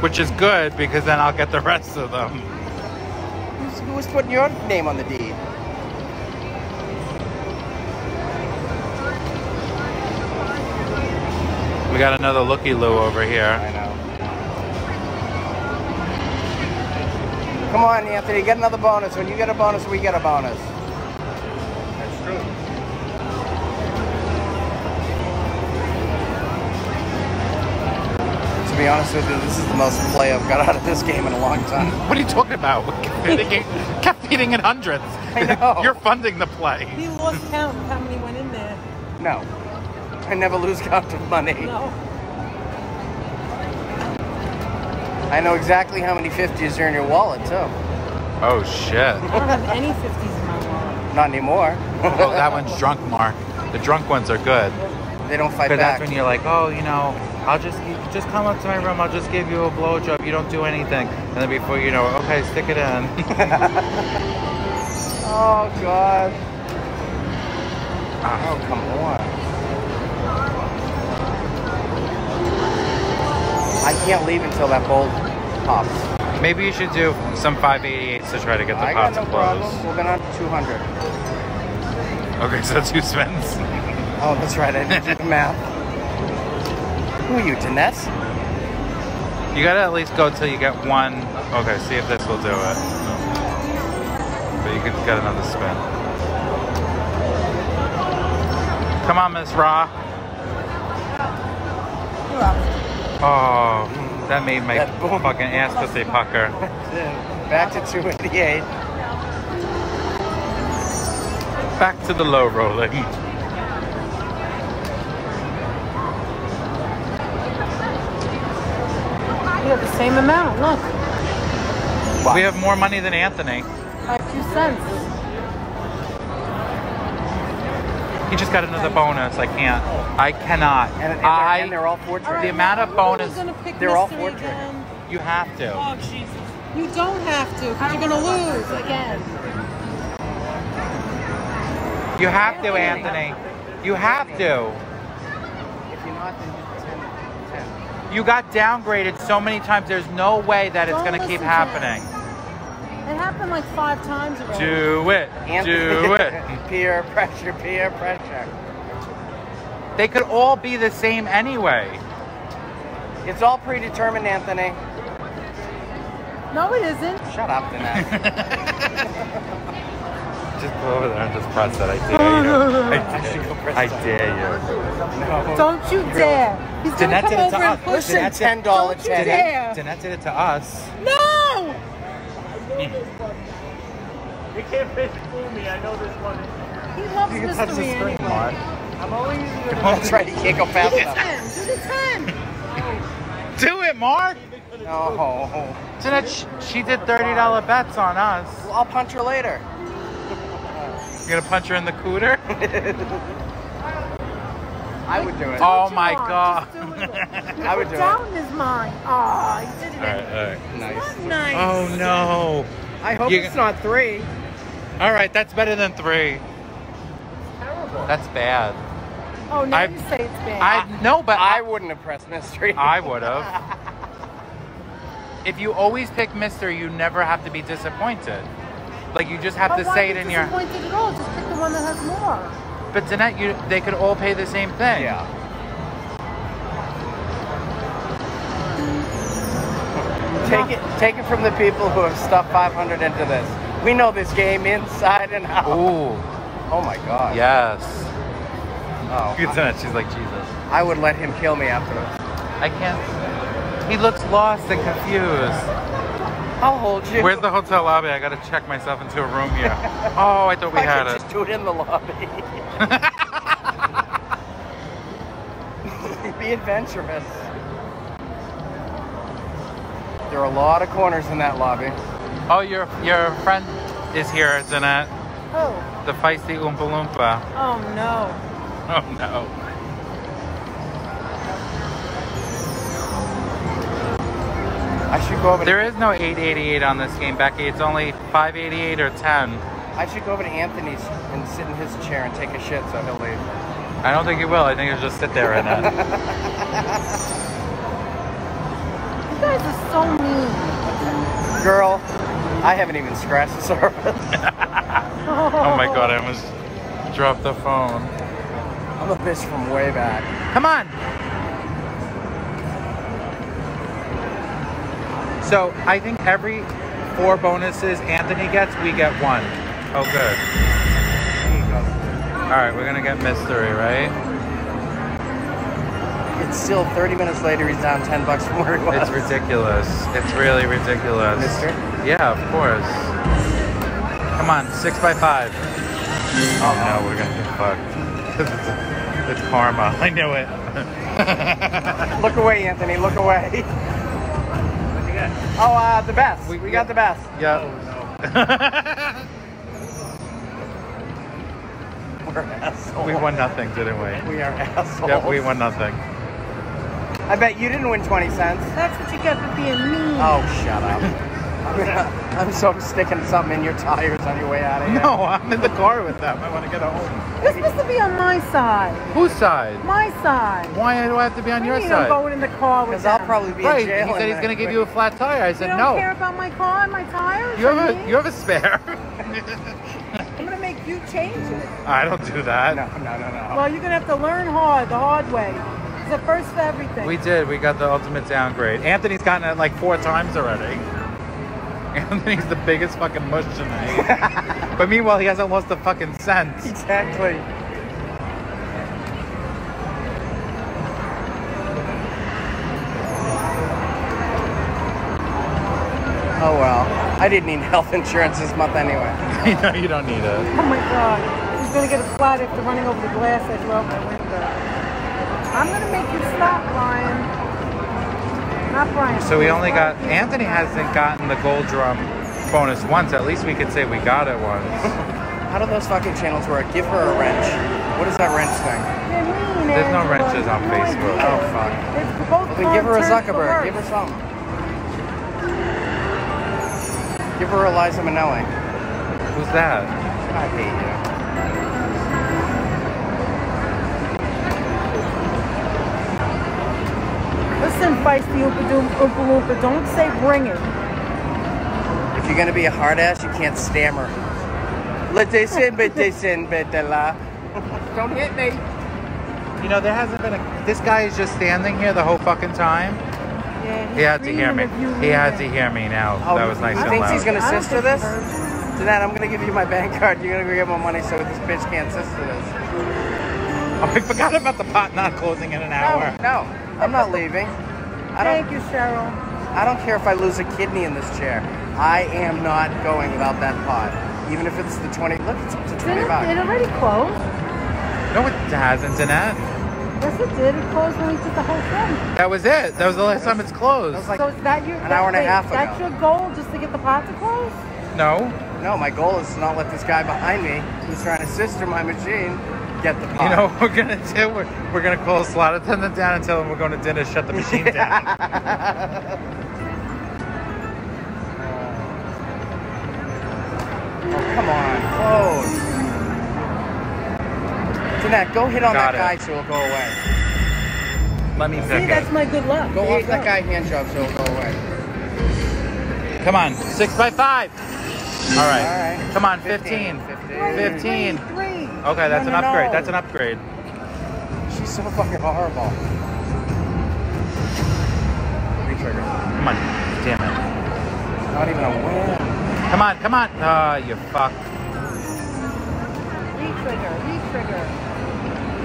[SPEAKER 2] Which is good because then I'll get the rest of them.
[SPEAKER 4] Who's, who's putting your name on the deed?
[SPEAKER 2] We got another looky loo over here.
[SPEAKER 4] Come on, Anthony, get another bonus. When you get a bonus, we get a bonus.
[SPEAKER 5] That's true.
[SPEAKER 4] To be honest with you, this is the most play I've got out of this game in a long time.
[SPEAKER 2] What are you talking about? They kept eating in hundreds.
[SPEAKER 4] I know.
[SPEAKER 2] You're funding the play.
[SPEAKER 3] He lost count of how many went in there.
[SPEAKER 4] No. I never lose count of money.
[SPEAKER 3] No.
[SPEAKER 4] I know exactly how many 50s are in your wallet, too.
[SPEAKER 2] Oh shit.
[SPEAKER 3] I don't have any 50s in my wallet.
[SPEAKER 4] Not anymore.
[SPEAKER 2] Oh, that one's drunk, Mark. The drunk ones are good.
[SPEAKER 4] They don't fight
[SPEAKER 2] But
[SPEAKER 4] back.
[SPEAKER 2] that's when you're like, oh, you know, I'll just just come up to my room. I'll just give you a blowjob. You don't do anything, and then before you know, it, okay, stick it in.
[SPEAKER 4] oh God. Ah. Oh come on. I can't leave until that bolt pops.
[SPEAKER 2] Maybe you should do some 588s to try to get the
[SPEAKER 4] I got
[SPEAKER 2] pots
[SPEAKER 4] no
[SPEAKER 2] closed.
[SPEAKER 4] problem. We're gonna 200.
[SPEAKER 2] Okay, so two spins.
[SPEAKER 4] Oh, that's right. I didn't do the math. Who are you, Danette?
[SPEAKER 2] You gotta at least go till you get one. Okay, see if this will do it. But you could get another spin. Come on, Miss Raw. Oh, that made my
[SPEAKER 4] That
[SPEAKER 2] fucking ass pussy pucker.
[SPEAKER 4] Back to 288.
[SPEAKER 2] Back to the low rolling.
[SPEAKER 3] We have the same amount. Look,
[SPEAKER 2] We have more money than Anthony.
[SPEAKER 3] by two cents.
[SPEAKER 2] He just got another bonus. I can't. I cannot.
[SPEAKER 4] And, and, they're,
[SPEAKER 2] I.
[SPEAKER 4] and they're all four
[SPEAKER 2] The amount of bonus.
[SPEAKER 3] pick
[SPEAKER 4] They're all
[SPEAKER 3] mystery
[SPEAKER 4] four
[SPEAKER 3] again?
[SPEAKER 2] You have to.
[SPEAKER 5] Oh, Jesus.
[SPEAKER 3] You don't have to, because you're gonna lose again.
[SPEAKER 2] You have to, Anthony. You have to.
[SPEAKER 4] If you're not, then just 10. 10.
[SPEAKER 2] You got downgraded so many times. There's no way that it's
[SPEAKER 3] Don't
[SPEAKER 2] gonna keep
[SPEAKER 3] listen to
[SPEAKER 2] happening.
[SPEAKER 3] It happened like five times already.
[SPEAKER 2] Do it. Do it.
[SPEAKER 4] peer pressure, peer pressure.
[SPEAKER 2] They could all be the same anyway.
[SPEAKER 4] It's all predetermined, Anthony.
[SPEAKER 3] No, it isn't.
[SPEAKER 4] Shut up, Danette.
[SPEAKER 2] Just go over there and just press it. I dare you. I
[SPEAKER 4] I should go press
[SPEAKER 2] I
[SPEAKER 4] that.
[SPEAKER 2] dare you.
[SPEAKER 4] no.
[SPEAKER 3] Don't you dare. He's gonna come
[SPEAKER 2] did it to
[SPEAKER 3] over
[SPEAKER 2] us.
[SPEAKER 3] and push
[SPEAKER 4] Listen,
[SPEAKER 3] it.
[SPEAKER 4] Ten dollar
[SPEAKER 3] Don't you dare.
[SPEAKER 2] Danette did it to us.
[SPEAKER 3] No!
[SPEAKER 5] You can't fish fool me. I know this one.
[SPEAKER 3] He loves
[SPEAKER 2] You can touch the
[SPEAKER 3] mystery
[SPEAKER 2] screen,
[SPEAKER 3] anyway.
[SPEAKER 2] Mark.
[SPEAKER 5] I'm only using it.
[SPEAKER 4] That's right. He can't go fast
[SPEAKER 3] Do the
[SPEAKER 4] enough.
[SPEAKER 3] 10. Do the 10.
[SPEAKER 2] Do it, Mark.
[SPEAKER 4] No.
[SPEAKER 2] Danette, sh- she did $30 bets on us.
[SPEAKER 4] Well, I'll punch her later.
[SPEAKER 2] You gonna punch her in the cooter?
[SPEAKER 4] I would do it.
[SPEAKER 2] Oh
[SPEAKER 3] you
[SPEAKER 2] my god.
[SPEAKER 3] Just.
[SPEAKER 4] I would do
[SPEAKER 3] Down
[SPEAKER 4] it.
[SPEAKER 3] in his mind. Oh, he did it.
[SPEAKER 2] Alright, alright.
[SPEAKER 4] Nice.
[SPEAKER 3] That's oh, nice.
[SPEAKER 2] Oh no.
[SPEAKER 4] I hope
[SPEAKER 2] You-
[SPEAKER 4] it's not three.
[SPEAKER 2] Alright, that's better than three. That's terrible. That's bad.
[SPEAKER 3] Oh, now
[SPEAKER 2] I-
[SPEAKER 3] you say it's bad.
[SPEAKER 2] I no, but
[SPEAKER 4] I
[SPEAKER 2] I
[SPEAKER 4] wouldn't have pressed mystery.
[SPEAKER 2] I would have. If you always pick mystery, you never have to be disappointed. Like you just have
[SPEAKER 3] But
[SPEAKER 2] to
[SPEAKER 3] why
[SPEAKER 2] say it
[SPEAKER 3] be
[SPEAKER 2] in your.
[SPEAKER 3] disappointed at all? Just pick the one that has more.
[SPEAKER 2] But Danette, you they could all pay the same thing.
[SPEAKER 4] Yeah. Take it, take it from the people who have stuffed 500 into this. We know this game inside and out.
[SPEAKER 2] Ooh.
[SPEAKER 4] Oh my God.
[SPEAKER 2] Yes.
[SPEAKER 4] Oh,
[SPEAKER 2] Danette. She's like Jesus.
[SPEAKER 4] I would let him kill me afterwards.
[SPEAKER 2] I can't. He looks lost and confused.
[SPEAKER 4] I'll hold you.
[SPEAKER 2] Where's the hotel lobby? I gotta check myself into a room here. Oh, I thought we
[SPEAKER 4] I
[SPEAKER 2] had it.
[SPEAKER 4] just do it in the lobby. Be adventurous. There are a lot of corners in that lobby.
[SPEAKER 2] Oh, your your friend is here, Danette.
[SPEAKER 3] Oh.
[SPEAKER 2] The feisty Oompa Loompa.
[SPEAKER 3] Oh, no.
[SPEAKER 2] Oh no.
[SPEAKER 4] I should go over.
[SPEAKER 2] There
[SPEAKER 4] to,
[SPEAKER 2] no 888 on this game, Becky. It's only 588 or 10.
[SPEAKER 4] I should go over to Anthony's and sit in his chair and take a shit, so he'll leave.
[SPEAKER 2] I don't think he will. I think he'll just sit there in it.
[SPEAKER 3] You guys are so mean.
[SPEAKER 4] Girl, I haven't even scratched the surface.
[SPEAKER 2] oh my god, I almost dropped the phone.
[SPEAKER 4] I'm a bitch from way back.
[SPEAKER 2] Come on. So I think every four bonuses Anthony gets, we get one. Oh, good.
[SPEAKER 4] There you go.
[SPEAKER 2] All right, we're gonna get mystery, right?
[SPEAKER 4] It's still 30 minutes later. He's down 10 bucks from where he was.
[SPEAKER 2] It's ridiculous. It's really ridiculous.
[SPEAKER 4] Mister?
[SPEAKER 2] Yeah, of course. Come on, six by five. Oh no, we're gonna get fucked. it's, it's karma. I knew it.
[SPEAKER 4] Look away, Anthony. Look away.
[SPEAKER 5] What you got?
[SPEAKER 4] Oh, uh, the best.
[SPEAKER 2] We-
[SPEAKER 4] We, got the best.
[SPEAKER 2] Yeah.
[SPEAKER 5] Oh, no.
[SPEAKER 4] We're assholes.
[SPEAKER 2] we won nothing, didn't we?
[SPEAKER 4] We are assholes.
[SPEAKER 2] Yep, we won nothing.
[SPEAKER 4] I bet you didn't win 20 cents.
[SPEAKER 3] That's what you get for being mean.
[SPEAKER 4] Oh, shut up. I'm, so sticking something in your tires on your way out of here.
[SPEAKER 2] No, I'm in the car with them. I want to get home.
[SPEAKER 3] You're supposed to be on my side.
[SPEAKER 2] Whose side?
[SPEAKER 3] My side.
[SPEAKER 2] Why do I have to be on
[SPEAKER 3] What do
[SPEAKER 2] your
[SPEAKER 3] you mean I'm
[SPEAKER 2] side?
[SPEAKER 3] going in the car with
[SPEAKER 4] Because I'll probably be
[SPEAKER 2] Right,
[SPEAKER 4] in jail.
[SPEAKER 2] he said he's going to give you a flat tire. I
[SPEAKER 3] You
[SPEAKER 2] said
[SPEAKER 3] don't
[SPEAKER 2] no.
[SPEAKER 3] care about my car and my tires?
[SPEAKER 2] You
[SPEAKER 3] or
[SPEAKER 2] have
[SPEAKER 3] me?
[SPEAKER 2] a you have a spare.
[SPEAKER 3] I'm gonna make you change it.
[SPEAKER 2] I don't do that.
[SPEAKER 4] No, no, no, no.
[SPEAKER 3] Well, you're gonna have to learn hard, the hard way. It's the first for everything.
[SPEAKER 2] We did. We got the ultimate downgrade. Anthony's gotten it like four times already. Anthony's the biggest fucking mush tonight. but meanwhile, he hasn't lost a fucking cent.
[SPEAKER 4] Exactly. Oh well. I didn't need health insurance this month anyway.
[SPEAKER 2] you know, you don't need it.
[SPEAKER 3] Oh my god. He's gonna get a flat after running over the glass I threw out my window. I'm gonna make you stop, Brian. Not Brian.
[SPEAKER 2] So we only got. Anthony hasn't gotten the gold drum bonus once. At least we could say we got it once.
[SPEAKER 4] How do those fucking channels work? Give her a wrench. What is that wrench thing?
[SPEAKER 2] There's no wrenches on
[SPEAKER 3] You have no
[SPEAKER 2] Facebook.
[SPEAKER 3] idea.
[SPEAKER 4] Oh fuck.
[SPEAKER 3] It's
[SPEAKER 4] Well, then give her a Zuckerberg. Give her something. Give her a Liza Minnelli.
[SPEAKER 2] Who's that?
[SPEAKER 4] I hate you.
[SPEAKER 3] Listen, feisty Oompa Doom Loompa, don't say bring it.
[SPEAKER 4] If you're gonna be a hard ass, you can't stammer. Listen, listen, betela. Don't hit me.
[SPEAKER 2] You know, there hasn't been a. This guy is just standing here the whole fucking time.
[SPEAKER 3] Yeah,
[SPEAKER 2] He had to hear me. He had to hear me now. that was nice
[SPEAKER 4] He
[SPEAKER 2] and
[SPEAKER 4] thinks
[SPEAKER 2] loud.
[SPEAKER 4] he's gonna
[SPEAKER 3] I don't
[SPEAKER 4] sister this?
[SPEAKER 3] he heard.
[SPEAKER 4] Tonight, I'm gonna give you my bank card. You're gonna go get my money so this bitch can't sister this.
[SPEAKER 2] Oh, I forgot about the pot not closing in an hour.
[SPEAKER 4] No, no, I'm not leaving. I
[SPEAKER 3] Thank
[SPEAKER 4] don't.
[SPEAKER 3] you, Cheryl.
[SPEAKER 4] I don't care if I lose a kidney in this chair. I am not going without that pot. Even if it's the 20. Look, it's up to 20
[SPEAKER 3] Didn't it already closed?
[SPEAKER 2] No, it hasn't, Jeanette.
[SPEAKER 3] Yes, it did. It closed when we did the whole thing.
[SPEAKER 2] That was it. That was the last time it's closed.
[SPEAKER 4] That was like
[SPEAKER 3] so is that your
[SPEAKER 4] an hour and a
[SPEAKER 3] wait,
[SPEAKER 4] half
[SPEAKER 3] That's your goal, just to get the pot to close?
[SPEAKER 2] no.
[SPEAKER 4] No, my goal is to not let this guy behind me who's trying to sister my machine get the pot.
[SPEAKER 2] You know what we're gonna do? We're, we're gonna call a slot attendant down and tell him we're going to dinner. Shut the machine down.
[SPEAKER 4] Oh, come on, close. Jeanette, go hit on
[SPEAKER 2] Got
[SPEAKER 4] that
[SPEAKER 2] it.
[SPEAKER 4] guy so it'll go away.
[SPEAKER 2] Let me
[SPEAKER 3] See,
[SPEAKER 2] pick
[SPEAKER 3] that's my good luck.
[SPEAKER 4] Go
[SPEAKER 3] There
[SPEAKER 4] off that guy hand job so it'll go away.
[SPEAKER 2] Come on, six by five. All right.
[SPEAKER 4] All right.
[SPEAKER 2] Come on,
[SPEAKER 4] 15.
[SPEAKER 2] 15.
[SPEAKER 4] 15.
[SPEAKER 2] 15.
[SPEAKER 3] Three, three.
[SPEAKER 2] Okay, that's
[SPEAKER 4] No,
[SPEAKER 2] an upgrade.
[SPEAKER 4] no.
[SPEAKER 2] That's an upgrade.
[SPEAKER 4] She's so fucking horrible. Retrigger.
[SPEAKER 2] Come on. Damn it.
[SPEAKER 4] Not even a win.
[SPEAKER 2] Come on, come on. Ah, you fuck.
[SPEAKER 3] Re-trigger, re-trigger.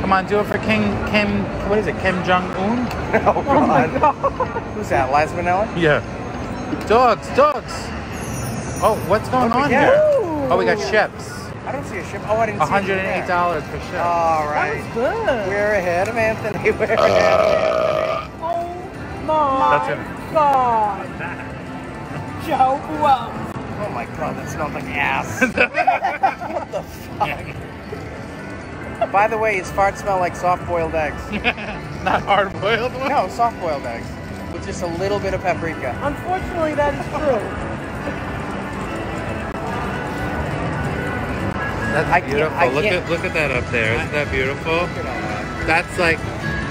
[SPEAKER 2] Come on, do it for King Kim. What is it? Kim Jong Un?
[SPEAKER 4] Oh, oh God. Who's that? Liza Minnelli?
[SPEAKER 2] Yeah. Dogs, dogs. Oh, what's going
[SPEAKER 4] What
[SPEAKER 2] on
[SPEAKER 4] we get?
[SPEAKER 2] here? Oh, we got ships.
[SPEAKER 4] I don't see a ship. Oh, I didn't see it there.
[SPEAKER 2] $108 for ships.
[SPEAKER 4] All
[SPEAKER 3] That
[SPEAKER 4] right.
[SPEAKER 3] was good.
[SPEAKER 4] We're ahead of Anthony. We're uh, ahead of Anthony.
[SPEAKER 3] Oh my
[SPEAKER 2] That's him.
[SPEAKER 3] God. Joe Blow.
[SPEAKER 4] Oh my god, that smells like ass. what the fuck? Uh, by the way, his farts smell like soft-boiled eggs.
[SPEAKER 2] Not hard boiled one?
[SPEAKER 4] No, soft-boiled eggs. With just a little bit of paprika.
[SPEAKER 3] Unfortunately, that is true.
[SPEAKER 2] That's
[SPEAKER 4] I
[SPEAKER 2] beautiful. Look at look at that up there. Isn't that beautiful? That's like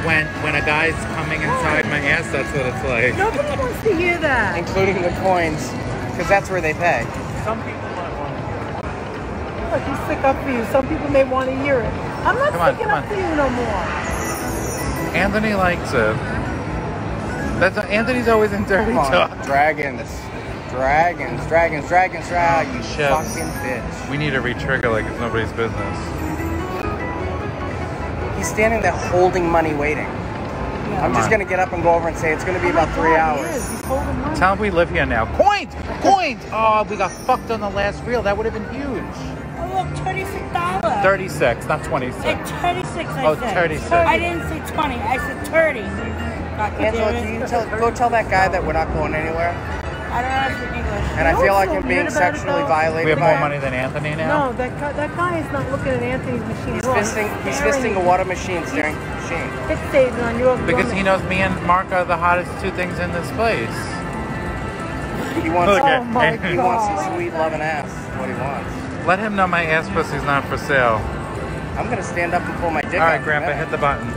[SPEAKER 2] when when a guy's coming inside my ass. That's what it's like.
[SPEAKER 3] Nobody wants to hear that.
[SPEAKER 4] Including the coins, because that's where they pay.
[SPEAKER 5] Some people might want to. hear. It.
[SPEAKER 3] Look, he's sick up for you. Some people may want to hear it. I'm not
[SPEAKER 2] Come on,
[SPEAKER 3] sticking
[SPEAKER 2] come
[SPEAKER 3] up
[SPEAKER 2] on.
[SPEAKER 3] for you no more.
[SPEAKER 2] Anthony likes it. That's Anthony's always in dirty
[SPEAKER 4] Come on.
[SPEAKER 2] talk.
[SPEAKER 4] Dragons. Dragons, dragons, dragons, dragons. Oh,
[SPEAKER 2] you
[SPEAKER 4] fucking bitch.
[SPEAKER 2] We need to retrigger like it's nobody's business.
[SPEAKER 4] He's standing there holding money waiting. I'm just
[SPEAKER 2] on.
[SPEAKER 4] gonna get up and go over and say it's gonna be
[SPEAKER 3] Oh
[SPEAKER 4] about three
[SPEAKER 3] God, he
[SPEAKER 4] hours.
[SPEAKER 3] is. He's holding money.
[SPEAKER 2] Tell him we live here now. Coins! Coins! Oh, we got fucked on the last reel. That would have been huge.
[SPEAKER 6] Oh, look, $36.
[SPEAKER 2] 36, not 26.
[SPEAKER 6] It's 36, I
[SPEAKER 2] Oh,
[SPEAKER 6] said.
[SPEAKER 2] 36.
[SPEAKER 6] I didn't say 20, I said 30. God
[SPEAKER 4] Angela,
[SPEAKER 6] damn
[SPEAKER 4] do you tell, go tell that guy that we're not going anywhere?
[SPEAKER 6] I don't speak English.
[SPEAKER 4] And I feel like
[SPEAKER 3] so
[SPEAKER 4] I'm being
[SPEAKER 3] weird about it,
[SPEAKER 4] sexually violated
[SPEAKER 2] We have more money than Anthony now.
[SPEAKER 3] No, that guy, that guy is not looking at Anthony's machine.
[SPEAKER 4] He's fisting, he's fisting a water machine, staring at the machine.
[SPEAKER 3] you. On your
[SPEAKER 2] Because he knows me and Mark are the hottest two things in this place.
[SPEAKER 4] He wants,
[SPEAKER 2] Look
[SPEAKER 3] Oh my
[SPEAKER 4] he wants some sweet loving ass. That's what he wants.
[SPEAKER 2] Let him know my ass pussy's not for sale.
[SPEAKER 4] I'm gonna stand up and pull my dick
[SPEAKER 2] All right,
[SPEAKER 4] out
[SPEAKER 2] right,
[SPEAKER 4] in a
[SPEAKER 2] Grandpa, hit the button.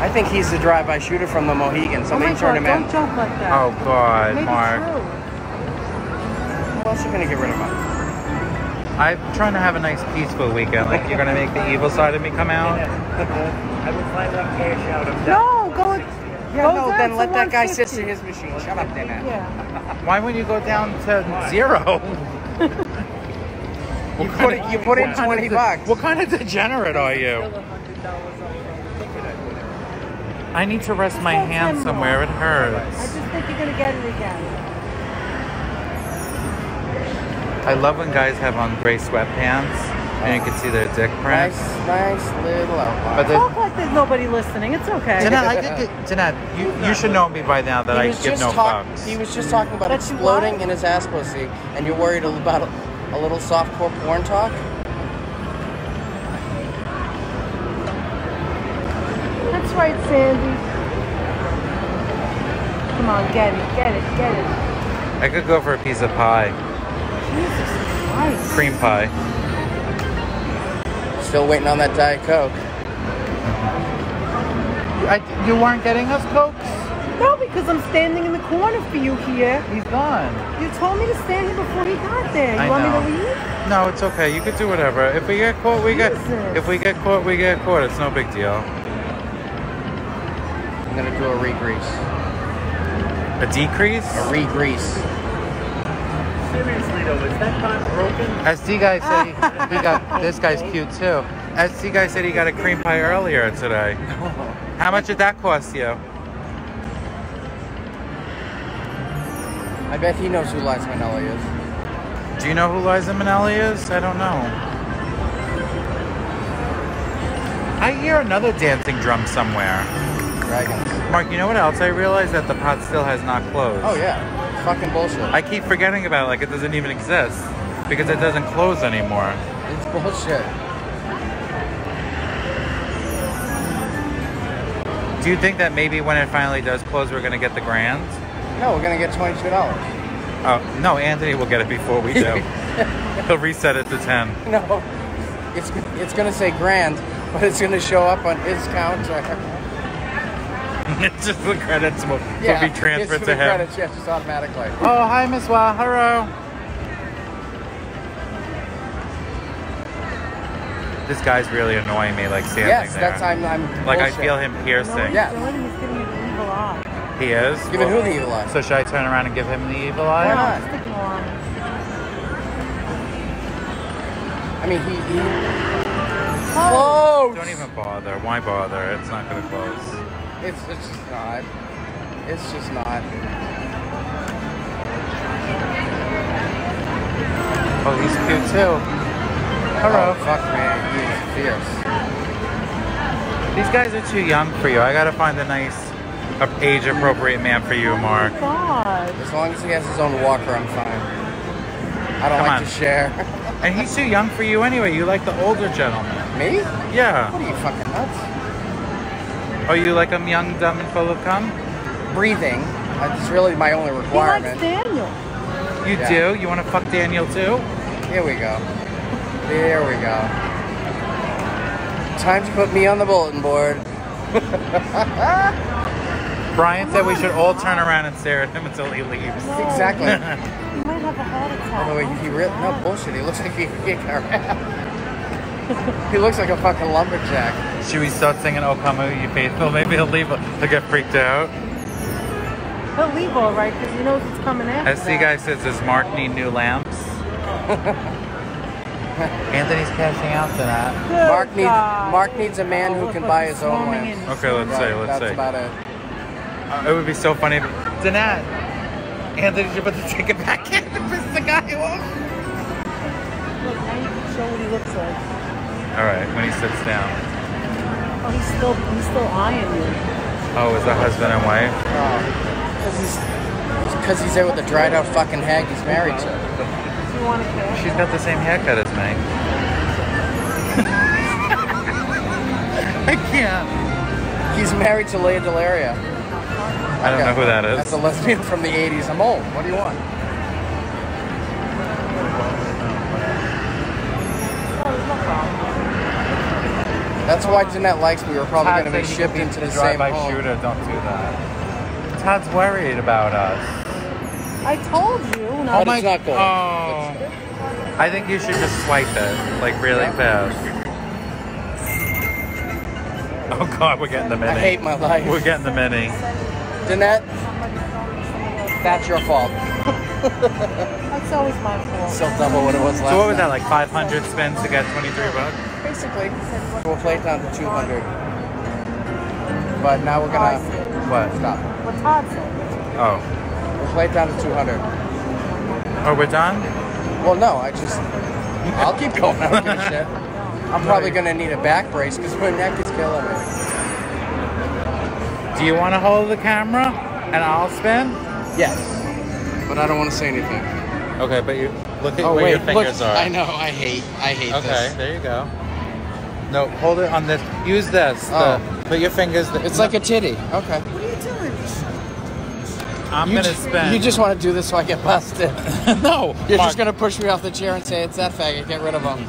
[SPEAKER 4] I think he's the drive-by shooter from the Mohegan.
[SPEAKER 3] Oh
[SPEAKER 4] Somebody
[SPEAKER 3] my
[SPEAKER 4] turn
[SPEAKER 3] God,
[SPEAKER 4] him
[SPEAKER 3] don't
[SPEAKER 4] in.
[SPEAKER 3] jump like that.
[SPEAKER 2] Oh God,
[SPEAKER 3] Maybe
[SPEAKER 2] Mark.
[SPEAKER 3] true.
[SPEAKER 4] Who else you gonna get rid of him?
[SPEAKER 2] I'm trying to have a nice peaceful weekend. Like you're gonna make the evil side of me come out.
[SPEAKER 5] I will find that cash out of that.
[SPEAKER 3] No, go.
[SPEAKER 4] Yeah,
[SPEAKER 3] go
[SPEAKER 4] no,
[SPEAKER 3] down
[SPEAKER 4] then
[SPEAKER 3] to
[SPEAKER 4] let that guy sit
[SPEAKER 3] 150.
[SPEAKER 4] to his machine. Shut up, then.
[SPEAKER 3] Yeah.
[SPEAKER 2] Why wouldn't you go down to zero?
[SPEAKER 4] You put, it, you put in 20
[SPEAKER 2] of-
[SPEAKER 4] bucks.
[SPEAKER 2] What kind of degenerate are you? I need to rest my hand
[SPEAKER 3] 10
[SPEAKER 2] somewhere. It hurts.
[SPEAKER 3] I just think you're gonna get it again.
[SPEAKER 2] I love when guys have on gray sweatpants and you can see their dick
[SPEAKER 4] Nice,
[SPEAKER 2] prints.
[SPEAKER 4] nice little outline.
[SPEAKER 2] But there's-
[SPEAKER 3] Talk like there's nobody listening. It's okay.
[SPEAKER 2] Jeanette, I did get, Jeanette, you, you should know me by now that I
[SPEAKER 4] he was
[SPEAKER 2] give
[SPEAKER 4] just
[SPEAKER 2] no
[SPEAKER 4] talk-
[SPEAKER 2] fucks.
[SPEAKER 4] He was just talking about
[SPEAKER 3] That
[SPEAKER 4] exploding
[SPEAKER 3] what?
[SPEAKER 4] in his ass pussy, and you're worried about a, a little softcore porn talk.
[SPEAKER 3] That's right, Sandy. Come on, get it, get it, get it.
[SPEAKER 2] I could go for a piece of pie,
[SPEAKER 3] Jesus Christ.
[SPEAKER 2] cream pie.
[SPEAKER 4] Still waiting on that Diet Coke.
[SPEAKER 2] I, you weren't getting us cokes?
[SPEAKER 3] No, because I'm standing in the corner for you here.
[SPEAKER 2] He's gone.
[SPEAKER 3] You told me to stand here before he got there. You
[SPEAKER 2] I
[SPEAKER 3] want
[SPEAKER 2] know.
[SPEAKER 3] me to leave?
[SPEAKER 2] No, it's okay. You could do whatever. If we get caught, we get.
[SPEAKER 3] Jesus.
[SPEAKER 2] If we get caught, we get caught. It's no big deal.
[SPEAKER 4] I'm gonna do a re-grease.
[SPEAKER 2] A decrease?
[SPEAKER 4] A re-grease.
[SPEAKER 5] Seriously though, is that time broken?
[SPEAKER 2] SD guy said he, he got. This guy's cute too. SD guy said he got a cream pie earlier today. How much did that cost you?
[SPEAKER 4] I bet he knows who Liza Minnelli is.
[SPEAKER 2] Do you know who Liza Minnelli is? I don't know. I hear another dancing drum somewhere.
[SPEAKER 4] Dragons.
[SPEAKER 2] Mark, you know what else I realized? That the pot still has not closed.
[SPEAKER 4] Oh yeah. Fucking bullshit.
[SPEAKER 2] I keep forgetting about it like it doesn't even exist because it doesn't close anymore.
[SPEAKER 4] It's bullshit.
[SPEAKER 2] Do you think that maybe when it finally does close, we're gonna get the grand?
[SPEAKER 4] No, we're gonna get twenty-two dollars.
[SPEAKER 2] Oh no, Anthony will get it before we do. He'll reset it to ten.
[SPEAKER 4] No, it's it's gonna say grand, but it's gonna show up on his counter.
[SPEAKER 2] It's just the credits will,
[SPEAKER 4] Yeah,
[SPEAKER 2] will be transferred
[SPEAKER 4] it's
[SPEAKER 2] to
[SPEAKER 4] the
[SPEAKER 2] him.
[SPEAKER 4] Credits, yeah, just automatically.
[SPEAKER 2] Oh, hi, Miss Wa. Hello. This guy's really annoying me, like standing
[SPEAKER 4] Yes,
[SPEAKER 2] there.
[SPEAKER 4] that's I'm I'm.
[SPEAKER 2] like I feel him piercing.
[SPEAKER 3] he's
[SPEAKER 4] Yeah.
[SPEAKER 3] doing it. He's giving you the evil eye.
[SPEAKER 2] He is.
[SPEAKER 4] Giving who the evil eye?
[SPEAKER 2] So should I turn around and give him the evil
[SPEAKER 4] Why
[SPEAKER 2] eye?
[SPEAKER 4] not?
[SPEAKER 3] Stick him.
[SPEAKER 4] I mean, he. he
[SPEAKER 3] Oh.
[SPEAKER 4] close.
[SPEAKER 2] Don't even bother. Why bother? It's not gonna close.
[SPEAKER 4] It's it's just not. It's just not.
[SPEAKER 2] Oh, he's cute too. Hello.
[SPEAKER 4] Oh, fuck me, he's fierce.
[SPEAKER 2] These guys are too young for you. I gotta find a nice, a- age-appropriate man for you, Mark.
[SPEAKER 3] Oh God.
[SPEAKER 4] As long as he has his own walker, I'm fine. I don't
[SPEAKER 2] Come
[SPEAKER 4] like
[SPEAKER 2] on.
[SPEAKER 4] to share.
[SPEAKER 2] And he's too young for you anyway. You like the older gentleman.
[SPEAKER 4] me?
[SPEAKER 2] Yeah.
[SPEAKER 4] What are you fucking nuts?
[SPEAKER 2] Oh, you like him young, dumb, and full of cum?
[SPEAKER 4] Breathing. That's really my only requirement.
[SPEAKER 3] He likes. Daniel.
[SPEAKER 2] You
[SPEAKER 4] Yeah.
[SPEAKER 2] do? You want to fuck Daniel too?
[SPEAKER 4] Here we go. Here we go. Time to put me on the bulletin board.
[SPEAKER 2] Brian said we should all turn around and stare at him until he leaves.
[SPEAKER 4] Exactly.
[SPEAKER 3] He might have a heart attack.
[SPEAKER 4] Although he, he really no bullshit. He looks like he could kick our ass. He looks like a fucking lumberjack.
[SPEAKER 2] Should we start singing "Oh Come O You Faithful"? Maybe he'll leave. He'll get freaked out.
[SPEAKER 3] He'll leave all right because he knows it's coming after
[SPEAKER 2] As the
[SPEAKER 3] that.
[SPEAKER 2] guy says, does Mark need new lamps? Anthony's cashing out tonight.
[SPEAKER 3] Good
[SPEAKER 4] Mark needs
[SPEAKER 3] God.
[SPEAKER 4] Mark needs a man
[SPEAKER 3] Oh,
[SPEAKER 4] who can buy his own lamps.
[SPEAKER 2] Okay, let's say, let's
[SPEAKER 4] that's
[SPEAKER 2] say.
[SPEAKER 4] about it.
[SPEAKER 2] Uh, it would be so funny. If, Danette, Anthony should put the ticket back in and piss the guy off.
[SPEAKER 3] Look, now you can show what he looks like.
[SPEAKER 2] All right, when he sits down.
[SPEAKER 3] Oh, he's still he's still eyeing you.
[SPEAKER 2] Oh, is that husband and wife?
[SPEAKER 4] Because he's, because he's there with a dried out fucking hag he's married to.
[SPEAKER 3] You want to cash?
[SPEAKER 2] She's got the same haircut as me. I can't.
[SPEAKER 4] He's married to Lea DeLaria.
[SPEAKER 2] I don't know who that is.
[SPEAKER 4] That's a lesbian from the 80s. I'm old. What do you want? That's why Jeanette likes me. We're probably going to be
[SPEAKER 2] said he
[SPEAKER 4] shipped into
[SPEAKER 2] be
[SPEAKER 4] the same
[SPEAKER 2] drive-by
[SPEAKER 4] home.
[SPEAKER 2] shooter. Don't do that. Todd's worried about us.
[SPEAKER 3] I told you.
[SPEAKER 4] Oh,
[SPEAKER 3] Not
[SPEAKER 4] it's not gold.
[SPEAKER 2] Oh. I think you should just swipe it, like really
[SPEAKER 4] Yeah.
[SPEAKER 2] fast. Oh God, we're getting the mini.
[SPEAKER 4] I hate my life.
[SPEAKER 2] We're getting the mini.
[SPEAKER 4] Jeanette, that's your fault.
[SPEAKER 3] That's always my fault.
[SPEAKER 4] Still double what it was last
[SPEAKER 2] So what was that, like 500 spins to get 23 bucks?
[SPEAKER 4] Basically, we'll play it down to 200. But now we're gonna
[SPEAKER 2] What?
[SPEAKER 4] stop.
[SPEAKER 3] What Todd said.
[SPEAKER 2] Oh.
[SPEAKER 4] We'll play it down to 200.
[SPEAKER 2] Oh, we're done?
[SPEAKER 4] Well, no, I just, I'll keep going. I don't give a shit. I'm probably gonna need a back brace because my neck is killing me.
[SPEAKER 2] Do you want to hold the camera and I'll spin?
[SPEAKER 4] Yes, but I don't want to say anything.
[SPEAKER 2] Okay, but you look at
[SPEAKER 4] Oh
[SPEAKER 2] where
[SPEAKER 4] wait,
[SPEAKER 2] your fingers
[SPEAKER 4] look,
[SPEAKER 2] are.
[SPEAKER 4] I know. I hate. I hate
[SPEAKER 2] Okay,
[SPEAKER 4] this.
[SPEAKER 2] there you go. No, hold it on this. Use this.
[SPEAKER 4] Oh.
[SPEAKER 2] The, put your fingers. The,
[SPEAKER 4] It's like a titty. Okay. What are you doing?
[SPEAKER 2] I'm
[SPEAKER 4] You
[SPEAKER 2] gonna
[SPEAKER 4] just,
[SPEAKER 2] spin.
[SPEAKER 4] you just want to do this so I get busted.
[SPEAKER 2] no.
[SPEAKER 4] You're
[SPEAKER 2] Mark.
[SPEAKER 4] just gonna push me off the chair and say it's that faggot. Get rid of him.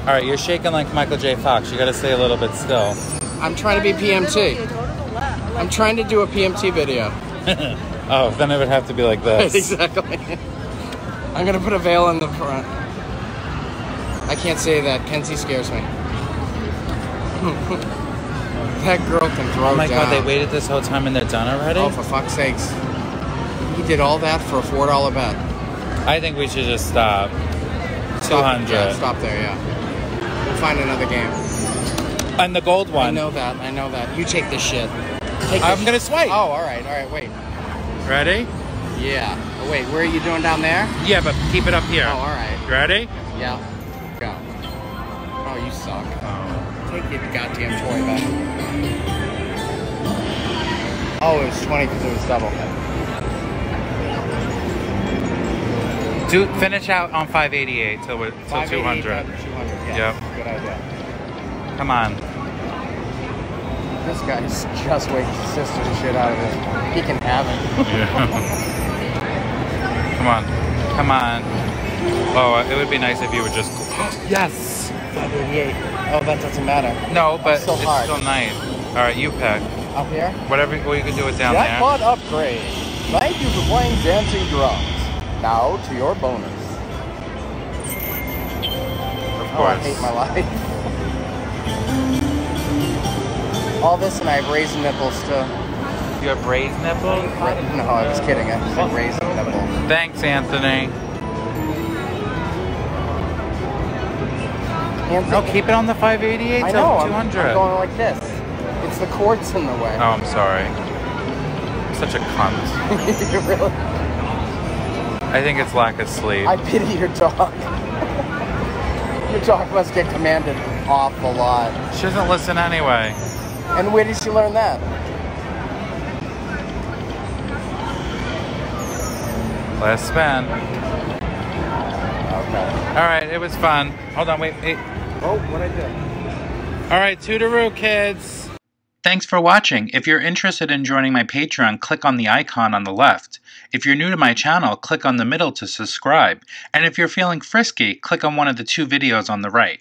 [SPEAKER 2] All right, you're shaking like Michael J. Fox. You got to stay a little bit still.
[SPEAKER 4] I'm trying to be PMT.
[SPEAKER 3] Go to the left.
[SPEAKER 4] I'm trying to do a PMT video.
[SPEAKER 2] Oh, then it would have to be like this.
[SPEAKER 4] exactly. I'm gonna put a veil in the front. I can't say that. Kenzie scares me. that girl can throw
[SPEAKER 2] Oh my
[SPEAKER 4] down.
[SPEAKER 2] god, they waited this whole time and they're done already?
[SPEAKER 4] Oh, for fuck's sakes. He did all that for a four dollar bet.
[SPEAKER 2] I think we should just stop.
[SPEAKER 4] Stop,
[SPEAKER 2] 200.
[SPEAKER 4] Yeah, stop there. Yeah. We'll find another game.
[SPEAKER 2] And the gold one.
[SPEAKER 4] I know that. I know that. You take this shit. Take
[SPEAKER 2] I'm
[SPEAKER 4] this
[SPEAKER 2] gonna swipe.
[SPEAKER 4] Oh, all right. All right. Wait.
[SPEAKER 2] Ready?
[SPEAKER 4] Yeah. Oh, wait. Where are you doing down there?
[SPEAKER 2] Yeah, but keep it up here.
[SPEAKER 4] Oh, all right.
[SPEAKER 2] Ready?
[SPEAKER 4] Yeah. Go. Oh, you suck. Oh. Take your goddamn toy back. Oh, it was 20 because it was double.
[SPEAKER 2] Do finish out on 588 till we're till
[SPEAKER 4] 588
[SPEAKER 2] 200.
[SPEAKER 4] 200. Yeah.
[SPEAKER 2] Yep.
[SPEAKER 4] Good idea.
[SPEAKER 2] Come on.
[SPEAKER 4] This guy's just waiting to sister shit out of it. He can have it. Yeah.
[SPEAKER 2] Come on. Come on. Oh, it would be nice if you would just. yes.
[SPEAKER 4] 588. Oh, that doesn't matter.
[SPEAKER 2] No, but
[SPEAKER 4] still
[SPEAKER 2] it's
[SPEAKER 4] hard.
[SPEAKER 2] still nice. All right, you pick.
[SPEAKER 4] Up here?
[SPEAKER 2] Whatever. Well, you can do it down
[SPEAKER 4] Jackpot upgrade. Thank you for playing Dancing Drums. Now to your bonus.
[SPEAKER 2] there. Of
[SPEAKER 4] Oh,
[SPEAKER 2] course.
[SPEAKER 4] I hate my life. All this and I have raised nipples too.
[SPEAKER 2] You have raised nipples?
[SPEAKER 4] No, I was kidding. I said raisin nipple.
[SPEAKER 2] Thanks, Anthony.
[SPEAKER 4] Anthony,
[SPEAKER 2] No, oh, keep it on the 588
[SPEAKER 4] I
[SPEAKER 2] till
[SPEAKER 4] know. I'm,
[SPEAKER 2] 200.
[SPEAKER 4] I'm going like this. It's the cords in the way.
[SPEAKER 2] Oh, I'm sorry. Such a cunt.
[SPEAKER 4] You really?
[SPEAKER 2] I think it's lack of sleep.
[SPEAKER 4] I pity your dog. your dog must get commanded an awful lot.
[SPEAKER 2] She doesn't listen anyway.
[SPEAKER 4] And where did she learn that?
[SPEAKER 2] Last spin.
[SPEAKER 4] Okay.
[SPEAKER 2] All right, it was fun. Hold on, wait, wait.
[SPEAKER 4] Oh, what I do?
[SPEAKER 2] All right, Tootaroo, kids. Thanks for watching. If you're interested in joining my Patreon, click on the icon on the left. If you're new to my channel, click on the middle to subscribe. And if you're feeling frisky, click on one of the two videos on the right.